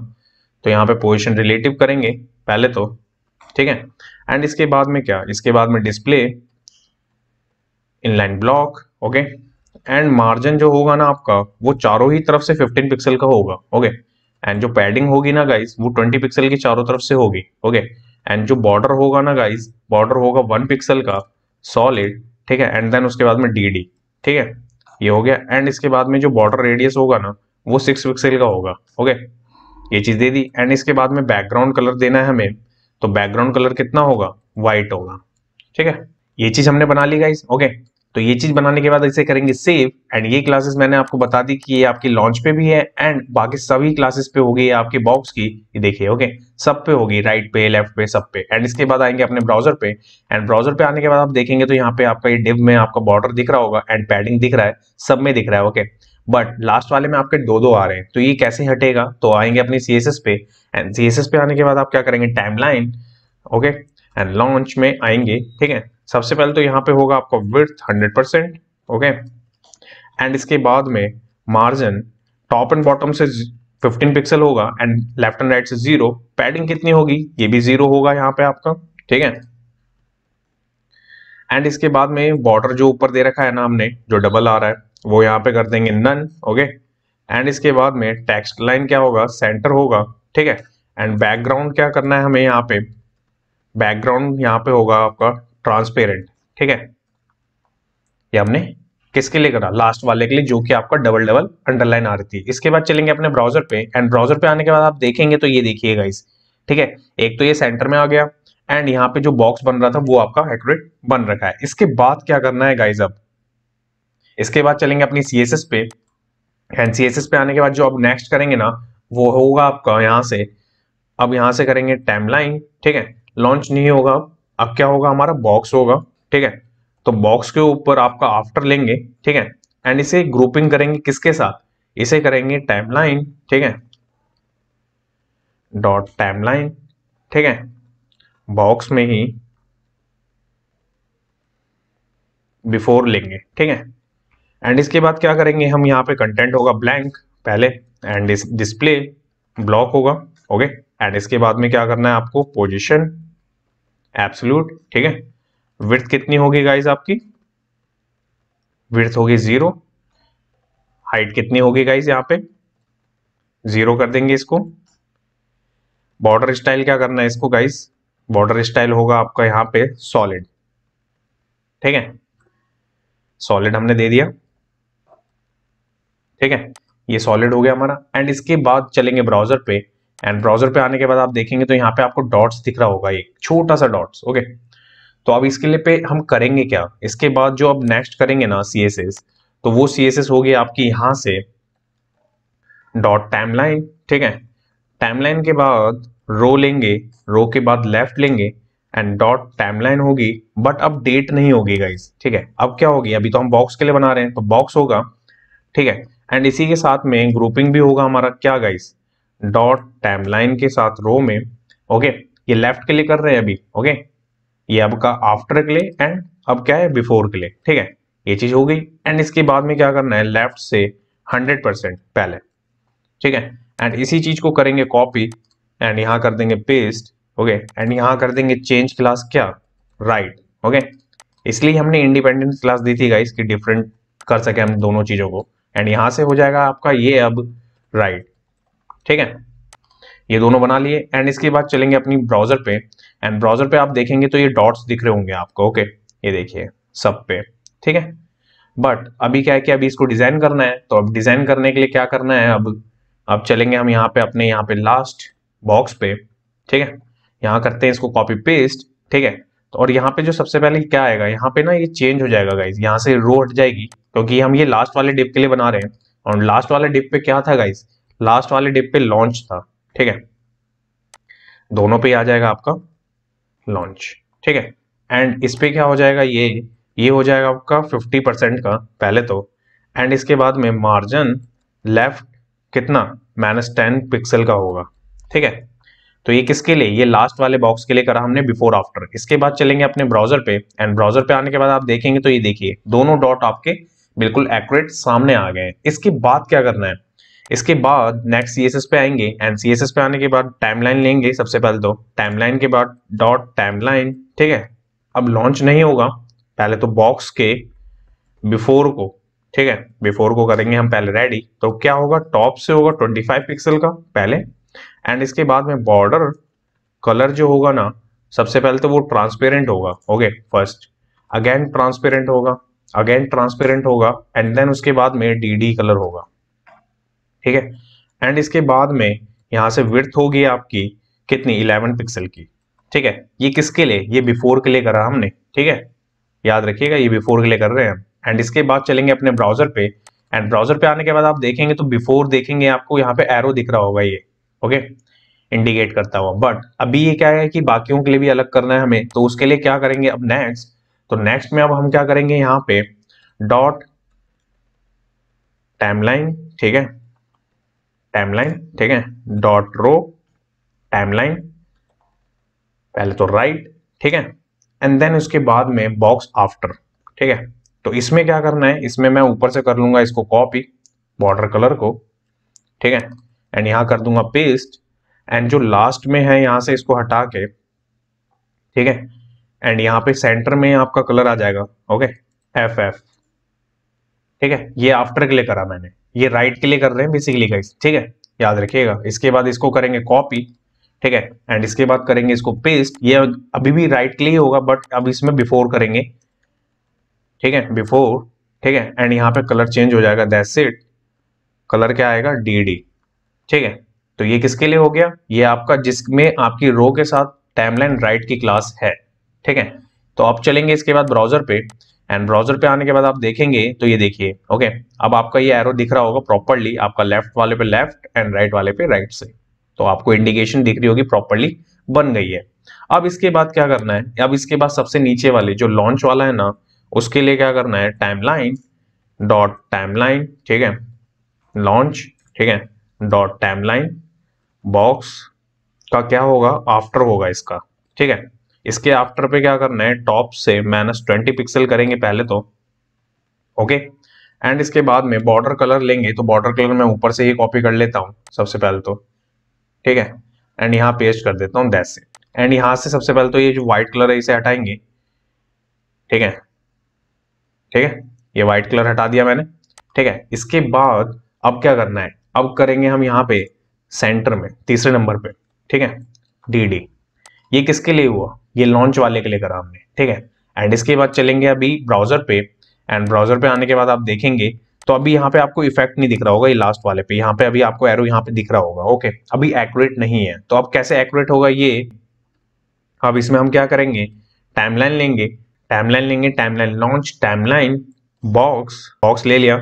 तो यहाँ पे पोजिशन रिलेटिव करेंगे, पहले तो ठीक है? एंड इसके बाद में क्या? इसके बाद में display inline block okay and margin जो होगा ना आपका, वो चारों ही तरफ़ से 15 पिक्सल का होगा ओके एंड जो पैडिंग होगी ना गाइस वो 20 पिक्सल की चारों तरफ़ से होगी ओके एंड जो बॉर्डर होगा ना गाइस बॉर्डर होगा वन पिक्सल का सॉलिड ठीक है? एंड देन उसके बाद में डी ठीक है? ये हो गया। एंड इसके बाद में जो बॉर्डर रेडियस होगा ना, वो सिक्स पिक्सल का होगा ओके ये चीज़ दे दी। एंड इसके बाद में बैकग्राउंड कलर देना है हमें तो बैकग्राउंड कलर कितना होगा? व्हाइट होगा, ठीक है? ये चीज़ हमने बना ली गाइस ओके तो ये चीज़ बनाने के बाद इसे करेंगे सेव एंड ये क्लासेस मैंने आपको बता दी कि ये आपकी लॉन्च पे भी है एंड बाकी सभी क्लासेस पे होगी आपकी बॉक्स की। ये देखिए ओके सब पे होगी राइट पे लेफ़्ट पे, सब पे। एंड इसके बाद आएँगे अपने ब्राउज़र पे। एंड ब्राउज़र पे आने के बाद आप देखेंगे तो यहाँ पे आपका ये डिव में आपका बॉर्डर दिख रहा होगा एंड पैडिंग दिख रहा है, सब में दिख रहा है ओके बट लास्ट वाले में आपके दो दो आ रहे हैं। तो ये कैसे हटेगा? तो आएँगे अपनी सी पे। एंड सीएसएस पे आने के बाद आप क्या करेंगे? टाइम ओके एंड लॉन्च में आएँगे, ठीक है? सबसे पहले तो यहाँ पे होगा आपका width hundred percent okay and इसके बाद में मार्जिन टॉप एंड बॉटम से 15 पिक्सल होगा एंड लेफ़्ट एंड राइट से ज़ीरो पैडिंग कितनी होगी? ये भी ज़ीरो होगा यहाँ पे आपका, ठीक है? एंड इसके बाद में बॉर्डर जो ऊपर दे रखा है ना हमने, जो डबल आ रहा है, वो यहाँ पे कर देंगे नन ओके एंड इसके बाद में टेक्स्ट लाइन क्या होगा? सेंटर होगा, ठीक है? एंड बैकग्राउंड क्या करना है हमें यहाँ पे? बैकग्राउंड यहाँ पे होगा आपका ट्रांसपेरेंट ठीक है? ये हमने किसके लिए करा? लास्ट वाले के लिए, जो कि आपका डबल डबल अंडरलाइन आ रही थी। इसके बाद चलेंगे अपने ब्राउज़र पे एंड ब्राउज़र पे आने के बाद आप देखेंगे तो ये देखिएगा इस ठीक है? एक तो ये सेंटर में आ गया एंड यहाँ पे जो बॉक्स बन रहा था, वो आपका एक्यूरेट बन रखा है। इसके बाद क्या करना है गाइज़ अब? इसके बाद चलेंगे अपनी सी पे एंड सीएसएस पे आने के बाद जो आप नेक्स्ट करेंगे ना, वो होगा आपका यहाँ से, अब यहाँ से करेंगे टाइमलाइन ठीक है? लॉन्च नहीं होगा। अब क्या होगा? हमारा बॉक्स होगा, ठीक है? तो बॉक्स के ऊपर आपका आफ्टर लेंगे, ठीक है? एंड इसे ग्रुपिंग करेंगे किसके साथ? इसे करेंगे टाइमलाइन ठीक है? डॉट टाइमलाइन ठीक है? बॉक्स में ही बिफोर लेंगे, ठीक है? एंड इसके बाद क्या करेंगे? हम यहाँ पे कंटेंट होगा ब्लैंक पहले एंड डिस्प्ले ब्लॉक होगा ओके एंड इसके बाद में क्या करना है आपको? पोजीशन एब्सोल्यूट ठीक है? विर्थ कितनी होगी गाइस आपकी? विर्थ होगी ज़ीरो हाइट कितनी होगी गाइस यहाँ पे? ज़ीरो कर देंगे इसको। बॉर्डर स्टाइल क्या करना है इसको गाइस बॉर्डर स्टाइल होगा आपका यहाँ पे सॉलिड ठीक है? सॉलिड हमने दे दिया। ठीक है? ये सॉलिड हो गया हमारा। एंड इसके बाद चलेंगे ब्राउज़र पे। एंड ब्राउज़र पे आने के बाद आप देखेंगे तो यहाँ पे आपको डॉट्स दिख रहा होगा एक छोटा सा डॉट्स ओके तो अब इसके लिए पे हम करेंगे क्या? इसके बाद जो अब नेक्स्ट करेंगे ना सीएसएस तो वो सी एस होगी आपकी यहाँ से डॉट टाइमलाइन ठीक है? टाइमलाइन के बाद रो लेंगे रो के बाद लेफ़्ट लेंगे एंड डॉट टाइमलाइन होगी बट अब डेट नहीं होगी गाइज़ ठीक है? अब क्या होगी? अभी तो हम बॉक्स के लिए बना रहे हैं तो बॉक्स होगा, ठीक है? एंड इसी के साथ में ग्रुपिंग भी होगा हमारा, क्या गाइस डॉट टाइमलाइन के साथ रो में ओके ये लेफ़्ट के लिए कर रहे हैं अभी ओके ये अब का आफ्टर के लिए एंड अब क्या है? बिफोर के लिए ठीक है? ये चीज़ हो गई एंड इसके बाद में क्या करना है? लेफ़्ट से हंड्रेड परसेंट पहले ठीक है? एंड इसी चीज़ को करेंगे कॉपी एंड यहाँ कर देंगे पेस्ट ओके एंड यहाँ कर देंगे चेंज क्लास क्या? राइट right, ओके इसलिए हमने इंडिपेंडेंट क्लास दी थी गाइस कि डिफरेंट कर सके हम दोनों चीज़ों को। एंड यहाँ से हो जाएगा आपका ये अब राइट ठीक है? ये दोनों बना लिए एंड इसके बाद चलेंगे अपनी ब्राउज़र पे एंड ब्राउज़र पे आप देखेंगे तो ये डॉट्स दिख रहे होंगे आपको ओके ये देखिए, सब पे, ठीक है? बट अभी क्या है कि अभी इसको डिज़ाइन करना है तो अब डिज़ाइन करने के लिए क्या करना है? अब अब चलेंगे हम यहाँ पे अपने, यहाँ पे लास्ट बॉक्स पे, ठीक है? यहाँ करते हैं इसको कॉपी पेस्ट ठीक है? तो और यहाँ पे जो सबसे पहले क्या आएगा? यहाँ पे ना ये चेंज हो जाएगा गाइज़ यहाँ से रो हट जाएगी, क्योंकि हम ये लास्ट वाले डिप के लिए बना रहे हैं, और लास्ट वाले डिप पे क्या था गाइज़ लास्ट वाले डिप पे लॉन्च था, ठीक है? दोनों पे आ जाएगा आपका लॉन्च ठीक है? एंड इस पे क्या हो जाएगा ये ये हो जाएगा आपका 50 परसेंट का, पहले तो। एंड इसके बाद में मार्जिन लेफ़्ट कितना? माइनस टेन पिक्सल का होगा, ठीक है? तो ये किसके लिए? ये लास्ट वाले बॉक्स के लिए करा हमने बिफोर आफ्टर इसके बाद चलेंगे अपने ब्राउज़र पे। एंड ब्राउज़र पे आने के बाद आप देखेंगे तो ये देखिए, दोनों डॉट आपके बिल्कुल एक्यूरेट सामने आ गए इसके बाद क्या करना है? इसके बाद नेक्स्ट सीएसएस पे आएँगे एंड सी पे आने के बाद टाइमलाइन लेंगे सबसे पहले तो। टाइमलाइन के बाद डॉट टाइमलाइन ठीक है? अब लॉन्च नहीं होगा, पहले तो बॉक्स के बिफोर को, ठीक है? बिफोर को करेंगे हम पहले रेडी तो क्या होगा? टॉप से होगा 25 पिक्सल का, पहले। एंड इसके बाद में बॉर्डर कलर जो होगा ना, सबसे पहले तो वो ट्रांसपेरेंट होगा ओके फ़र्स्ट अगेन ट्रांसपेरेंट होगा अगेन ट्रांसपेरेंट होगा एंड देन उसके बाद में डी डी कलर होगा। ठीक है? एंड इसके बाद में यहाँ से विर्थ होगी आपकी कितनी? 11 पिक्सल की। ठीक है? ये किसके लिए? ये बिफोर के लिए करा हमने। ठीक है? याद रखिएगा, ये बिफोर के लिए कर रहे हैं एंड इसके बाद चलेंगे अपने ब्राउज़र पे। एंड ब्राउज़र पे आने के बाद आप देखेंगे तो बिफोर देखेंगे आपको यहाँ पे एरो दिख रहा होगा ये। ओके इंडिकेट करता हुआ। बट अभी ये क्या है कि बाकियों के लिए भी अलग करना है हमें। तो उसके लिए क्या करेंगे अब नेक्स्ट तो नेक्स्ट में अब हम क्या करेंगे यहाँ पे डॉट टाइमलाइन ठीक है? टाइमलाइन ठीक है? डॉट रो टाइमलाइन पहले तो राइट ठीक है? एंड देन उसके बाद में बॉक्स आफ्टर ठीक है? तो इसमें क्या करना है? इसमें मैं ऊपर से कर लूँगा इसको कॉपी बॉर्डर कलर को, ठीक है? एंड यहाँ कर दूँगा पेस्ट एंड जो लास्ट में है यहाँ से इसको हटा के, ठीक है? एंड यहाँ पे सेंटर में आपका कलर आ जाएगा ओके एफ़ एफ़ ठीक है? ये आफ्टर के लिए करा मैंने। ये राइट के लिए कर रहे हैं बेसिकली गाइस ठीक है? याद रखिएगा। इसके बाद इसको करेंगे कॉपी ठीक है? एंड इसके बाद करेंगे इसको पेस्ट ये अभी भी राइट के लिए होगा बट अब इसमें बिफोर करेंगे, ठीक है? बिफोर ठीक है? एंड यहाँ पे कलर चेंज हो जाएगा दैट्स इट कलर क्या आएगा? डी डी ठीक है? तो ये किसके लिए हो गया? ये आपका, जिसमें आपकी रो के साथ टाइमलाइन राइट की क्लास है, ठीक है? तो आप चलेंगे इसके बाद ब्राउज़र पे। एंड ब्राउज़र पे आने के बाद आप देखेंगे तो ये देखिए ओके अब आपका ये एरो दिख रहा होगा प्रॉपरली आपका लेफ़्ट वाले पे लेफ़्ट एंड राइट वाले पे राइट से। तो आपको इंडिकेशन दिख रही होगी प्रॉपरली बन गई है। अब इसके बाद क्या करना है? अब इसके बाद सबसे नीचे वाले जो लॉन्च वाला है ना, उसके लिए क्या करना है? टाइमलाइन डॉट टाइमलाइन ठीक है? लॉन्च ठीक है? डॉट टाइमलाइन बॉक्स का क्या होगा? आफ्टर होगा इसका, ठीक है? इसके आफ्टर पे क्या करना है? टॉप से माइनस ट्वेंटी पिक्सल करेंगे पहले तो ओके एंड इसके बाद में बॉर्डर कलर लेंगे तो बॉर्डर कलर मैं ऊपर से ही कॉपी कर लेता हूँ सबसे पहले तो ठीक है? एंड यहाँ पेस्ट कर देता हूँ दैट से एंड यहाँ से सबसे पहले तो ये जो व्हाइट कलर है, इसे हटाएँगे, ठीक है? ठीक है? ये व्हाइट कलर हटा दिया मैंने, ठीक है? इसके बाद अब क्या करना है? अब करेंगे हम यहाँ पे सेंटर में, तीसरे नंबर पे, ठीक है? डी डी ये किसके लिए हुआ? ये लॉन्च वाले के लिए करा हमने, ठीक है? एंड इसके बाद चलेंगे अभी ब्राउज़र पे एंड ब्राउज़र पे आने के बाद आप देखेंगे तो अभी यहाँ पे आपको इफ़ेक्ट नहीं दिख रहा होगा ये लास्ट वाले पे। यहाँ पे अभी आपको एरो यहाँ पे दिख रहा होगा ओके अभी एक्यूरेट नहीं है। तो अब कैसे एक्यूरेट होगा ये? अब इसमें हम क्या करेंगे? टाइमलाइन लेंगे टाइमलाइन लेंगे timeline launch timeline box box ले लिया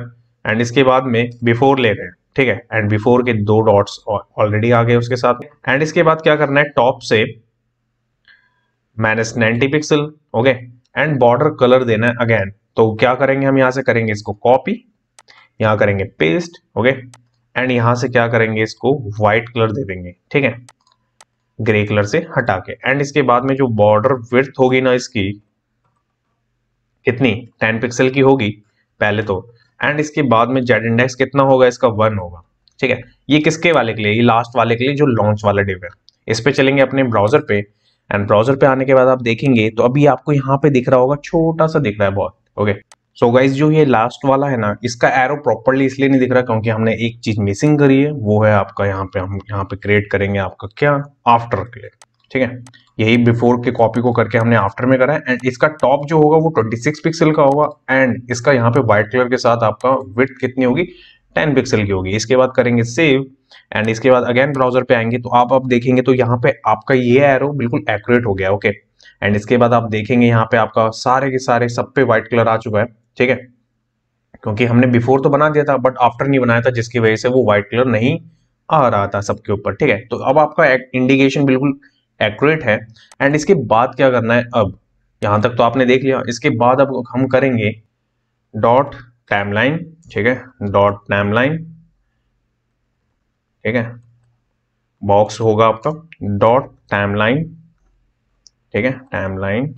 एंड इसके बाद में बिफोर ले रहे हैं, ठीक है? एंड बिफोर के दो डॉट्स ऑलरेडी आ गए उसके साथ। एंड इसके बाद क्या करना है? टॉप से minus ninety pixel okay and border colour देना है अगेन तो क्या करेंगे हम? यहाँ से करेंगे इसको कॉपी यहाँ करेंगे पेस्ट ओके एंड यहाँ से क्या करेंगे? इसको व्हाइट कलर दे देंगे, ठीक है? ग्रे कलर से हटा के. एंड इसके बाद में जो बॉर्डर विर्थ होगी ना इसकी, कितनी? टेन पिक्सल की होगी, पहले तो. एंड इसके बाद में जेड इंडेक्स कितना होगा? इसका वन होगा, ठीक है? ये किसके वाले के लिए? ये लास्ट वाले के लिए जो लॉन्च वाला डिव है. इस पे चलेंगे अपने ब्राउज़र पे. एंड ब्राउज़र पे आने के बाद आप देखेंगे तो अभी आपको यहाँ पे दिख रहा होगा, छोटा सा दिख रहा है बहुत ओके सो गाइज़ जो ये लास्ट वाला है ना, इसका एरो प्रॉपरली इसलिए नहीं दिख रहा क्योंकि हमने एक चीज़ मिसिंग करी है, वो है आपका यहाँ पे हम यहाँ पे क्रिएट करेंगे आपका क्या? आफ्टर के लिए, ठीक है? यही बिफोर के कॉपी को करके हमने आफ्टर में करा है एंड इसका टॉप जो होगा वो 26 पिक्सल का होगा एंड इसका यहाँ पे व्हाइट कलर के साथ आपका विथ कितनी होगी? 10 पिक्सल की होगी। इसके बाद करेंगे सेव एंड इसके बाद अगेन ब्राउज़र पे आएँगे तो आप अब देखेंगे तो यहाँ पे आपका ये एरो बिल्कुल एक्यूरेट हो गया ओके एंड इसके बाद आप देखेंगे, यहाँ पे आपका सारे के सारे सब पे व्हाइट कलर आ चुका है, ठीक है? क्योंकि हमने बिफोर तो बना दिया था बट आफ्टर नहीं बनाया था, जिसकी वजह से वो व्हाइट कलर नहीं आ रहा था सबके ऊपर, ठीक है? तो अब आपका इंडिकेशन बिल्कुल एक्यूरेट है। एंड इसके बाद क्या करना है अब? यहाँ तक तो आपने देख लिया। इसके बाद अब हम करेंगे डॉट टाइमलाइन ठीक है? डॉट टाइमलाइन ठीक है? बॉक्स होगा आपका. डॉट टाइमलाइन ठीक है? टाइमलाइन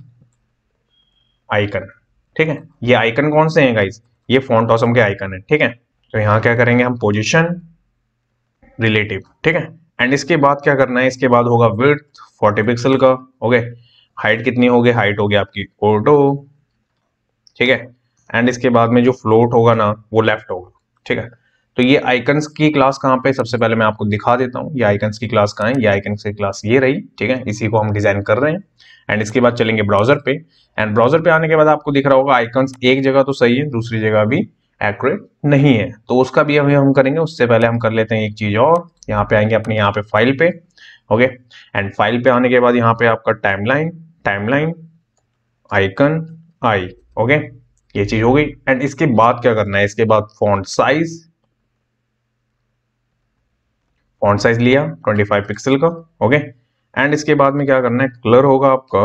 आइकन ठीक है? ये आइकन कौन से हैं गाइस ये फॉन्ट ऑसम के आइकन है. ठीक है? तो यहाँ क्या करेंगे हम? पोजीशन रिलेटिव ठीक है? एंड इसके बाद क्या करना है? इसके बाद होगा विथ 40 पिक्सल का. ओके हाइट कितनी होगी हाइट होगी आपकी ऑटो ठीक है? एंड इसके बाद में जो फ्लोट होगा ना, वो लेफ़्ट होगा, ठीक है? तो ये आइकन्स की क्लास कहाँ पे सबसे पहले मैं आपको दिखा देता हूँ, ये आइकन्स की क्लास कहाँ है? ये आइकन्स की क्लास ये रही, ठीक है? इसी को हम डिज़ाइन कर रहे हैं। एंड इसके बाद चलेंगे ब्राउज़र पे। एंड ब्राउज़र पे आने के बाद आपको दिख रहा होगा आइकन्स एक जगह तो सही है, दूसरी जगह भी एक्यूरेट नहीं है। तो उसका भी अभी हम करेंगे, उससे पहले हम कर लेते हैं एक चीज़ और। यहाँ पे आएँगे अपने यहाँ पे फ़ाइल पे, ओके? एंड फ़ाइल पे आने के बाद यहाँ पे आपका टाइमलाइन टाइमलाइन आइकन आई ओके? ये चीज़ हो गई। एंड इसके बाद क्या करना है? इसके बाद फॉन्ट साइज़ फॉन्ट साइज़ लिया 25 पिक्सल का ओके एंड इसके बाद में क्या करना है? कलर होगा आपका,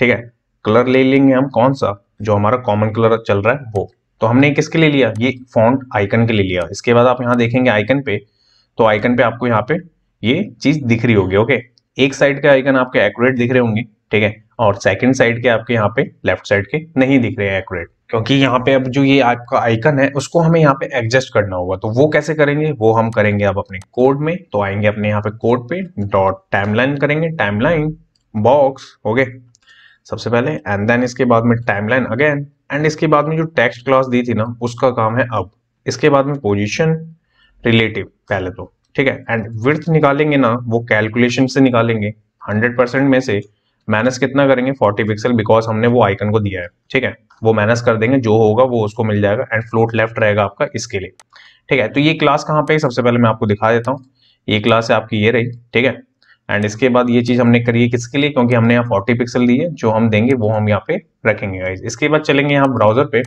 ठीक है? कलर ले लेंगे हम कौन सा? जो हमारा कॉमन कलर चल रहा है, वो। तो हमने किसके लिए लिया? ये फॉन्ट आइकन के लिए लिया। इसके बाद आप यहाँ देखेंगे आइकन पे तो आइकन पे आपको यहाँ पे ये चीज़ दिख रही होगी ओके एक साइड के आइकन आपके एक्यूरेट दिख रहे होंगे, ठीक है? और सेकंड साइड के आपके यहाँ पे लेफ़्ट साइड के नहीं दिख रहे हैं एक्यूरेट क्योंकि यहाँ पे अब जो ये आपका आइकन है, उसको हमें यहाँ पे एडजस्ट करना होगा। तो वो कैसे करेंगे? वो हम करेंगे अब अपने कोड में। तो आएँगे अपने यहाँ पे कोड पे डॉट टाइमलाइन करेंगे। टाइमलाइन बॉक्स ओके सबसे पहले एंड देन इसके बाद में टाइमलाइन अगेन एंड इसके बाद में जो टेक्स्ट क्लास दी थी ना, उसका काम है अब। इसके बाद में पोजिशन रिलेटिव पहले तो ठीक है? एंड विर्थ निकालेंगे ना, वो कैलकुलेशन से निकालेंगे। 100 परसेंट में से माइनस कितना करेंगे? 40 पिक्सल बिकॉज़ हमने वो आइकन को दिया है, ठीक है? वो माइनस कर देंगे, जो होगा वो उसको मिल जाएगा एंड फ्लोट लेफ़्ट रहेगा आपका इसके लिए। ठीक है तो ये क्लास कहाँ पे है? सबसे पहले मैं आपको दिखा देता हूँ। ये क्लास है आपकी, ये रही, ठीक है? एंड इसके बाद ये चीज़ हमने करी है किसके लिए? क्योंकि हमने यहाँ 40 पिक्सल दी है, जो हम देंगे वो हम यहाँ पे रखेंगे गाइज़ इसके बाद चलेंगे यहाँ ब्राउज़र पे।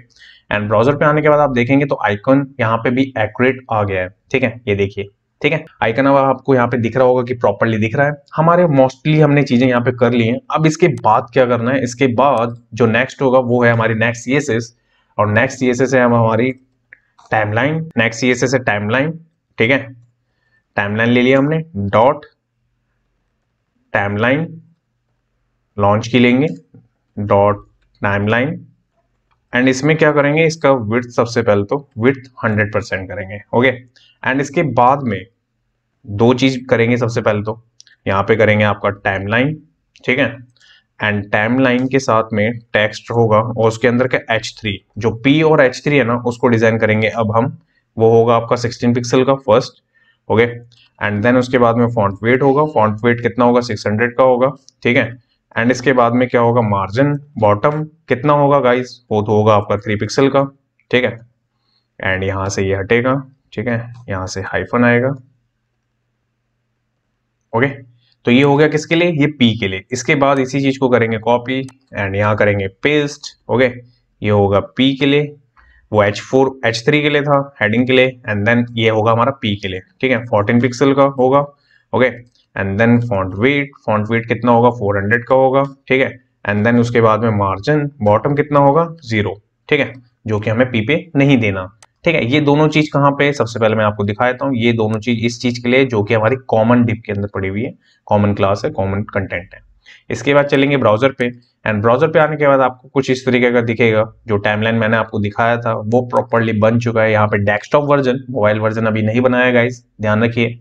एंड ब्राउज़र पे आने के बाद आप देखेंगे तो आइकन यहाँ पे भी एक्यूरेट आ गया है, ठीक है? ये देखिए। ठीक है? आइकन अब आपको यहाँ पे दिख रहा होगा कि प्रॉपरली दिख रहा है। हमारे मोस्टली हमने चीज़ें यहाँ पे कर ली हैं। अब इसके बाद क्या करना है? इसके बाद जो नेक्स्ट होगा वो है हमारी नेक्स्ट सीएसएस और नेक्स्ट सी है हमारी टाइमलाइन नेक्स्ट सी है टाइमलाइन ठीक है? टाइमलाइन ले लिया हमने। डॉट टाइमलाइन लॉन्च की लेंगे। डॉट टाइमलाइन एंड इसमें क्या करेंगे? इसका विथ सबसे पहले तो विथ 100 परसेंट करेंगे ओके एंड इसके बाद में दो चीज़ करेंगे सबसे पहले तो। यहाँ पे करेंगे आपका टाइमलाइन ठीक है? एंड टाइमलाइन के साथ में टेक्स्ट होगा और उसके अंदर का H3 जो पी और H3 है ना, उसको डिज़ाइन करेंगे। अब हम, वो होगा आपका 16 पिक्सल का फ़र्स्ट ओके एंड देन उसके बाद में फॉन्ट वेट होगा। फॉन्ट वेट कितना होगा? 600 का होगा, ठीक है? एंड इसके बाद में क्या होगा? मार्जिन बॉटम कितना होगा गाइस वो तो होगा आपका थ्री पिक्सल का, ठीक है? एंड यहाँ से ये यह हटेगा। ठीक है? यहाँ से हाइफन आएगा। ओके तो ये हो गया किसके लिए? ये पी के लिए। इसके बाद इसी चीज़ को करेंगे कॉपी एंड यहाँ करेंगे पेस्ट ओके ये होगा पी के लिए। वो एच फोर एच थ्री के लिए था हेडिंग के लिए एंड देन ये होगा हमारा पी के लिए। ठीक है? फोर्टीन पिक्सल का होगा। Okay and then font weight font weight कितना होगा? 400 का होगा। ठीक है? एंड देन उसके बाद में मार्जिन बॉटम कितना होगा? ज़ीरो ठीक है? जो कि हमें पी पे नहीं देना। ठीक है, ये दोनों चीज़ कहाँ पे, सबसे पहले मैं आपको दिखाता हूँ, ये दोनों चीज़ इस चीज़ के लिए जो कि हमारी कॉमन डिप के अंदर पड़ी हुई है कॉमन क्लास है कॉमन कंटेंट है। इसके बाद चलेंगे ब्राउज़र पे एंड ब्राउज़र पे आने के बाद आपको कुछ इस तरीके का दिखेगा, जो टाइमलाइन मैंने आपको दिखाया था, वो प्रॉपरली बन चुका है यहाँ पे डेस्कटॉप वर्जन मोबाइल वर्जन अभी नहीं बनाया गाइस ध्यान रखिए।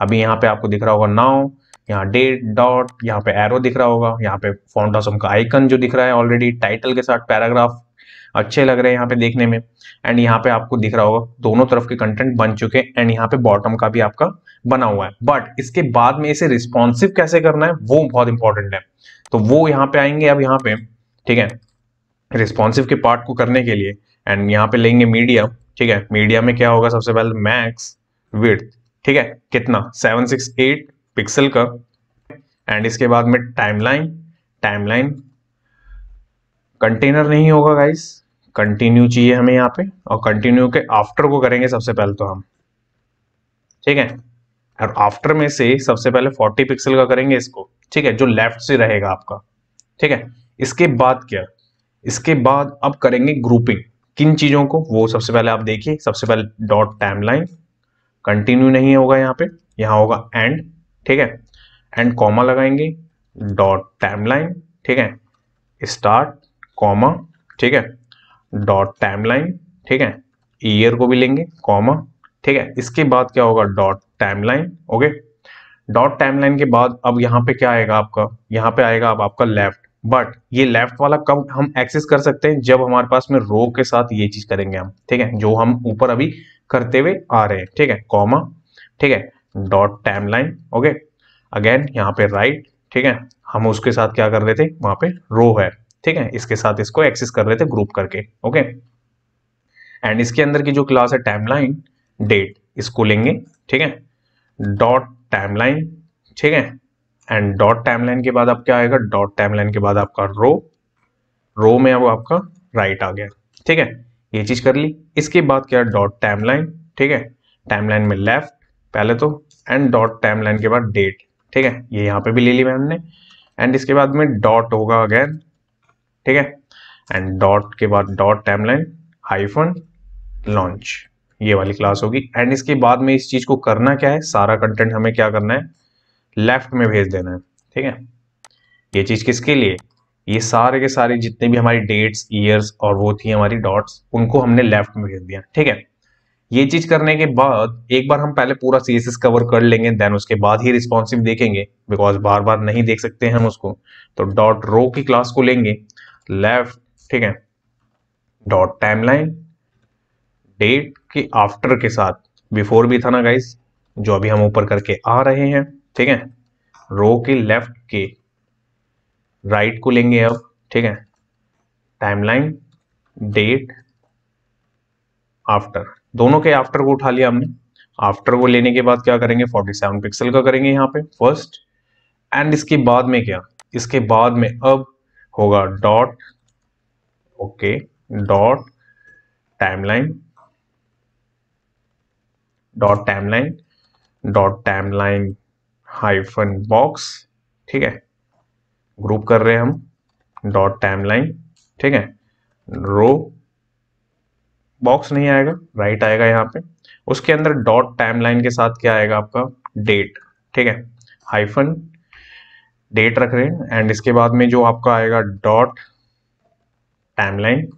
अभी यहाँ पे आपको दिख रहा होगा नाउ यहाँ डेट डॉट यहाँ पे एरो दिख रहा होगा, यहाँ पे फॉन्ट का आइकन जो दिख रहा है ऑलरेडी टाइटल के साथ पैराग्राफ अच्छे लग रहे हैं यहाँ पे देखने में। एंड यहाँ पे आपको दिख रहा होगा, दोनों तरफ़ के कंटेंट बन चुके हैं एंड यहाँ पे बॉटम का भी आपका बना हुआ है। बट इसके बाद में इसे रिस्पॉन्सिव कैसे करना है, वो बहुत इंपॉर्टेंट है। तो वो यहाँ पे आएँगे अब यहाँ पे, ठीक है? रिस्पॉन्सिव के पार्ट को करने के लिए। एंड यहाँ पे लेंगे मीडिया ठीक है? मीडिया में क्या होगा सबसे पहले? मैक्स विथ ठीक है? कितना? सेवन सिक्स एट पिक्सल का। एंड इसके बाद में टाइमलाइन टाइमलाइन कंटेनर नहीं होगा गाइस कंटिन्यू चाहिए हमें यहाँ पे, और कंटिन्यू के आफ्टर को करेंगे सबसे पहले तो हम। ठीक है? और आफ्टर में से सबसे पहले 40 पिक्सल का करेंगे इसको। ठीक है? जो लेफ़्ट से रहेगा आपका। ठीक है? इसके बाद क्या? इसके बाद अब करेंगे ग्रुपिंग किन चीज़ों को? वो सबसे पहले आप देखिए। सबसे पहले डॉट टाइमलाइन कंटिन्यू नहीं होगा यहाँ पे। यहाँ होगा एंड ठीक है? एंड कॉमा लगाएँगे। डॉट टाइमलाइन ठीक है? स्टार्ट कॉमा ठीक है? डॉट टाइमलाइन ठीक है? ईयर को भी लेंगे कॉमा ठीक है? इसके बाद क्या होगा? Dot timeline okay dot timeline के बाद अब यहाँ पे क्या आएगा आपका? यहाँ पे आएगा अब आपका लेफ़्ट बट ये लेफ़्ट वाला कब हम एक्सेस कर सकते हैं? जब हमारे पास में रो के साथ ये चीज़ करेंगे हम, ठीक है? जो हम ऊपर अभी करते हुए आ रहे हैं, ठीक है? कॉमा ठीक है? डॉट टाइमलाइन ओके अगेन यहाँ पे राइट ठीक है? हम उसके साथ क्या कर रहे थे? वहाँ पे रो है। ठीक है, इसके साथ इसको एक्सेस कर रहे थे ग्रुप करके ओके एंड इसके अंदर की जो क्लास है टाइमलाइन डेट इसको लेंगे, ठीक है? डॉट टाइमलाइन ठीक है? एंड डॉट टाइमलाइन के बाद आप क्या आएगा? डॉट टाइमलाइन के बाद आपका रो रो में अब आपका राइट आ गया, ठीक है? ये चीज़ कर ली। इसके बाद क्या? डॉट टाइमलाइन ठीक है? टाइमलाइन में लेफ़्ट पहले तो एंड डॉट टाइमलाइन के बाद डेट ठीक है? ये यहाँ पे भी ले ली मैम ने। एंड इसके बाद में डॉट होगा अगेन ठीक है? एंड डॉट के बाद डॉट टाइमलाइन हाइफन लॉन्च ये वाली क्लास होगी। एंड इसके बाद में इस चीज़ को करना क्या है? सारा कंटेंट हमें क्या करना है? लेफ़्ट में भेज देना है। ठीक है? ये चीज़ किसके लिए? ये सारे के सारे जितने भी हमारी डेट्स ईयर्स और वो थी हमारी डॉट्स उनको हमने लेफ़्ट में भेज दिया। ठीक है? ये चीज़ करने के बाद एक बार हम पहले पूरा सी कवर कर लेंगे देन उसके बाद ही रिस्पॉन्सिव देखेंगे बिकॉज़ बार बार नहीं देख सकते हैं हम उसको। तो डॉट रो की क्लास को लेंगे। लेफ़्ट ठीक है? डॉट टाइमलाइन डेट के आफ्टर के साथ। बिफोर भी था ना गाइस जो अभी हम ऊपर करके आ रहे हैं, ठीक है? रो के लेफ़्ट के राइट को लेंगे अब, ठीक है? टाइमलाइन डेट आफ्टर दोनों के आफ्टर को उठा लिया हमने। आफ्टर को लेने के बाद क्या करेंगे? 47 पिक्सल का करेंगे यहाँ पे फ़र्स्ट एंड इसके बाद में क्या? इसके बाद में अब होगा dot, okay, dot timeline dot timeline dot timeline hyphen box, ठीक है? ग्रुप कर रहे हैं हम, डॉट टाइमलाइन, ठीक है? रो बॉक्स नहीं आएगा, राइट आएगा यहाँ पे। उसके अंदर डॉट टाइमलाइन के साथ क्या आएगा आपका? डेट, ठीक है? हाइफन डेट रख रहे हैं। एंड इसके बाद में जो आपका आएगा dot timeline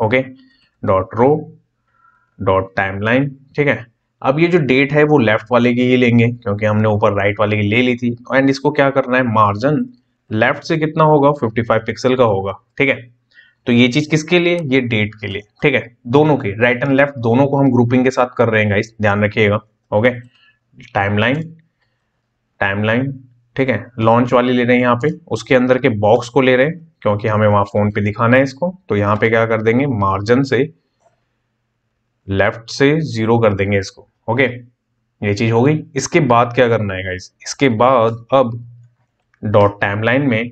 okay dot row dot timeline ठीक है? अब ये जो डेट है, वो लेफ़्ट वाले की ही लेंगे, क्योंकि हमने ऊपर राइट वाले की ले ली थी। एंड इसको क्या करना है? मार्जिन लेफ़्ट से कितना होगा? 55 पिक्सल का होगा, ठीक है? तो ये चीज़ किसके लिए? ये डेट के लिए, ठीक है? दोनों के राइट एंड लेफ़्ट दोनों को हम ग्रुपिंग के साथ कर रहे हैं गाइस ध्यान रखिएगा ओके टाइमलाइन टाइमलाइन ठीक है? लॉन्च वाली ले रहे हैं यहाँ पे। उसके अंदर के बॉक्स को ले रहे हैं, क्योंकि हमें वहाँ फ़ोन पे दिखाना है इसको। तो यहाँ पे क्या कर देंगे? मार्जिन से लेफ़्ट से ज़ीरो कर देंगे इसको ओके ये चीज़ हो गई। इसके बाद क्या करना है गाइस इसके बाद अब डॉट टाइमलाइन में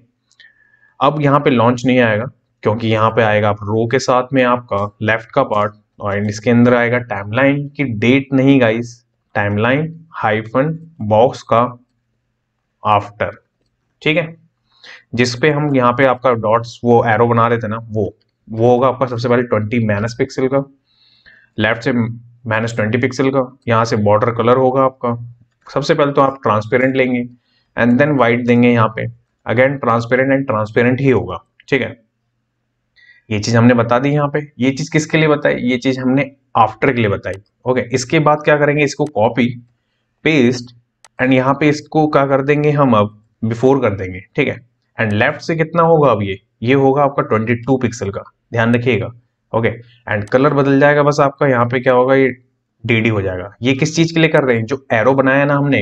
अब यहाँ पे लॉन्च नहीं आएगा, क्योंकि यहाँ पे आएगा आप रो के साथ में आपका लेफ़्ट का पार्ट और इसके अंदर आएगा टाइमलाइन की डेट नहीं गाइस टाइमलाइन हाइफन बॉक्स का आफ्टर ठीक है? जिस पे हम यहाँ पे आपका डॉट्स वो एरो बना रहे थे ना, वो वो होगा आपका सबसे पहले ट्वेंटी माइनस पिक्सल का लेफ़्ट से माइनस ट्वेंटी पिक्सल का, यहाँ से बॉर्डर कलर होगा आपका, सबसे पहले तो आप ट्रांसपेरेंट लेंगे एंड देन वाइट देंगे यहाँ पे अगेन ट्रांसपेरेंट एंड ट्रांसपेरेंट ही होगा, ठीक है? ये चीज़ हमने बता दी यहाँ पे, ये चीज़ किसके लिए बताई? ये चीज़ हमने आफ्टर के लिए बताई ओके इसके बाद क्या करेंगे? इसको कॉपी पेस्ट एंड यहाँ पे इसको क्या कर देंगे हम अब? बिफोर कर देंगे, ठीक है? एंड लेफ़्ट से कितना होगा अब ये? ये होगा आपका 22 पिक्सल का। ध्यान रखिएगा ओके एंड कलर बदल जाएगा बस आपका, यहाँ पे क्या होगा? ये डीडी हो जाएगा। ये किस चीज़ के लिए कर रहे हैं? जो एरो बनाया ना हमने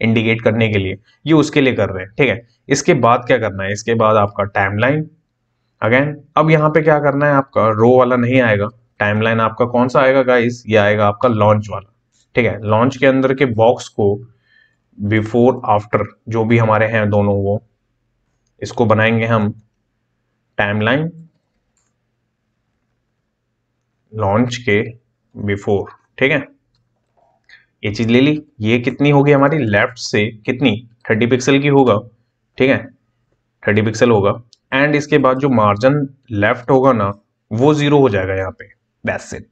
इंडिकेट करने के लिए, ये उसके लिए कर रहे हैं, ठीक है? इसके बाद क्या करना है? इसके बाद आपका टाइमलाइन अगेन अब यहाँ पे क्या करना है? आपका रो वाला नहीं आएगा। टाइमलाइन आपका कौन सा आएगा गाइस ये आएगा आपका लॉन्च वाला, ठीक है? लॉन्च के अंदर के बॉक्स को बिफोर, आफ्टर, जो भी हमारे हैं दोनों वो। इसको बनाएँगे हम टाइमलाइन लॉन्च के बिफोर ठीक है? ये चीज़ ले ली। ये कितनी होगी हमारी लेफ़्ट से? कितनी? थर्टी पिक्सल की होगा, ठीक है? थर्टी पिक्सल होगा। एंड इसके बाद जो मार्जिन लेफ़्ट होगा ना, वो ज़ीरो हो जाएगा यहाँ पे। दैट्स इट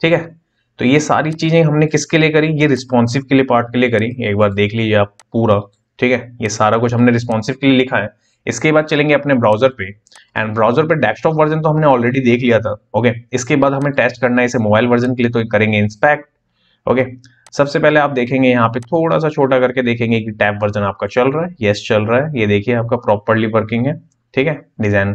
ठीक है? तो ये सारी चीज़ें हमने किसके लिए करी? ये रिस्पॉन्सिव के लिए पार्ट के लिए करी। एक बार देख लीजिए आप पूरा, ठीक है? ये सारा कुछ हमने रिस्पॉन्सिव के लिए लिखा है। इसके बाद चलेंगे अपने ब्राउज़र पे। एंड ब्राउज़र पे डेस्कटॉप वर्जन तो हमने ऑलरेडी देख लिया था ओके इसके बाद हमें टेस्ट करना है इसे मोबाइल वर्जन के लिए तो करेंगे इंस्पेक्ट ओके सबसे पहले आप देखेंगे यहाँ पे थोड़ा सा छोटा करके देखेंगे कि टैब वर्जन आपका चल रहा है। यस चल रहा है। ये देखिए, आपका प्रॉपरली वर्किंग है, ठीक है? डिज़ाइन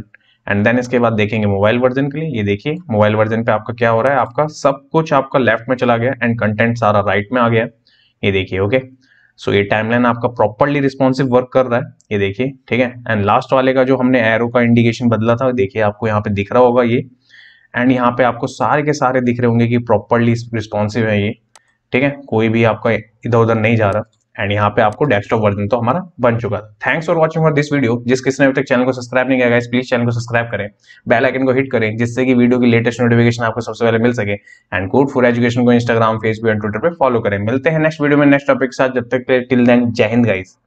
एंड देन इसके बाद देखेंगे मोबाइल वर्जन के लिए। ये देखिए मोबाइल वर्जन पे आपका क्या हो रहा है? आपका सब कुछ आपका लेफ़्ट में चला गया एंड कंटेंट सारा राइट में आ गया ये देखिए ओके सो ये टाइमलाइन आपका प्रॉपरली रिस्पॉन्सिव वर्क कर रहा है। ये देखिए, ठीक है? एंड लास्ट वाले का जो हमने एरो का इंडिकेशन बदला था, देखिए आपको यहाँ पे दिख रहा होगा ये। एंड यहाँ पे आपको सारे के सारे दिख रहे होंगे कि प्रॉपरली रिस्पॉन्सिव है ये। ठीक है? कोई भी आपका इधर उधर नहीं जा रहा। एंड यहाँ पे आपको डेस्कटॉप वर्जन तो हमारा बन चुका था thanks for watching for this video जिस किसने अभी तक चैनल को सब्सक्राइब नहीं किया प्लीज़ चैनल को सब्सक्राइब करें। बेल आइकन को हिट करें, जिससे कि वीडियो की लेटेस्ट नोटिफिकेशन आपको सबसे पहले मिल सके। एंड कोड फॉर एजुकेशन को इंस्टाग्राम फेसबुक एंड ट्विटर पर फॉलो करें। मिलते हैं नेक्स्ट वीडियो में नेक्स्ट टॉपिक के साथ। जब तक टिल देन जय हिंद गाइस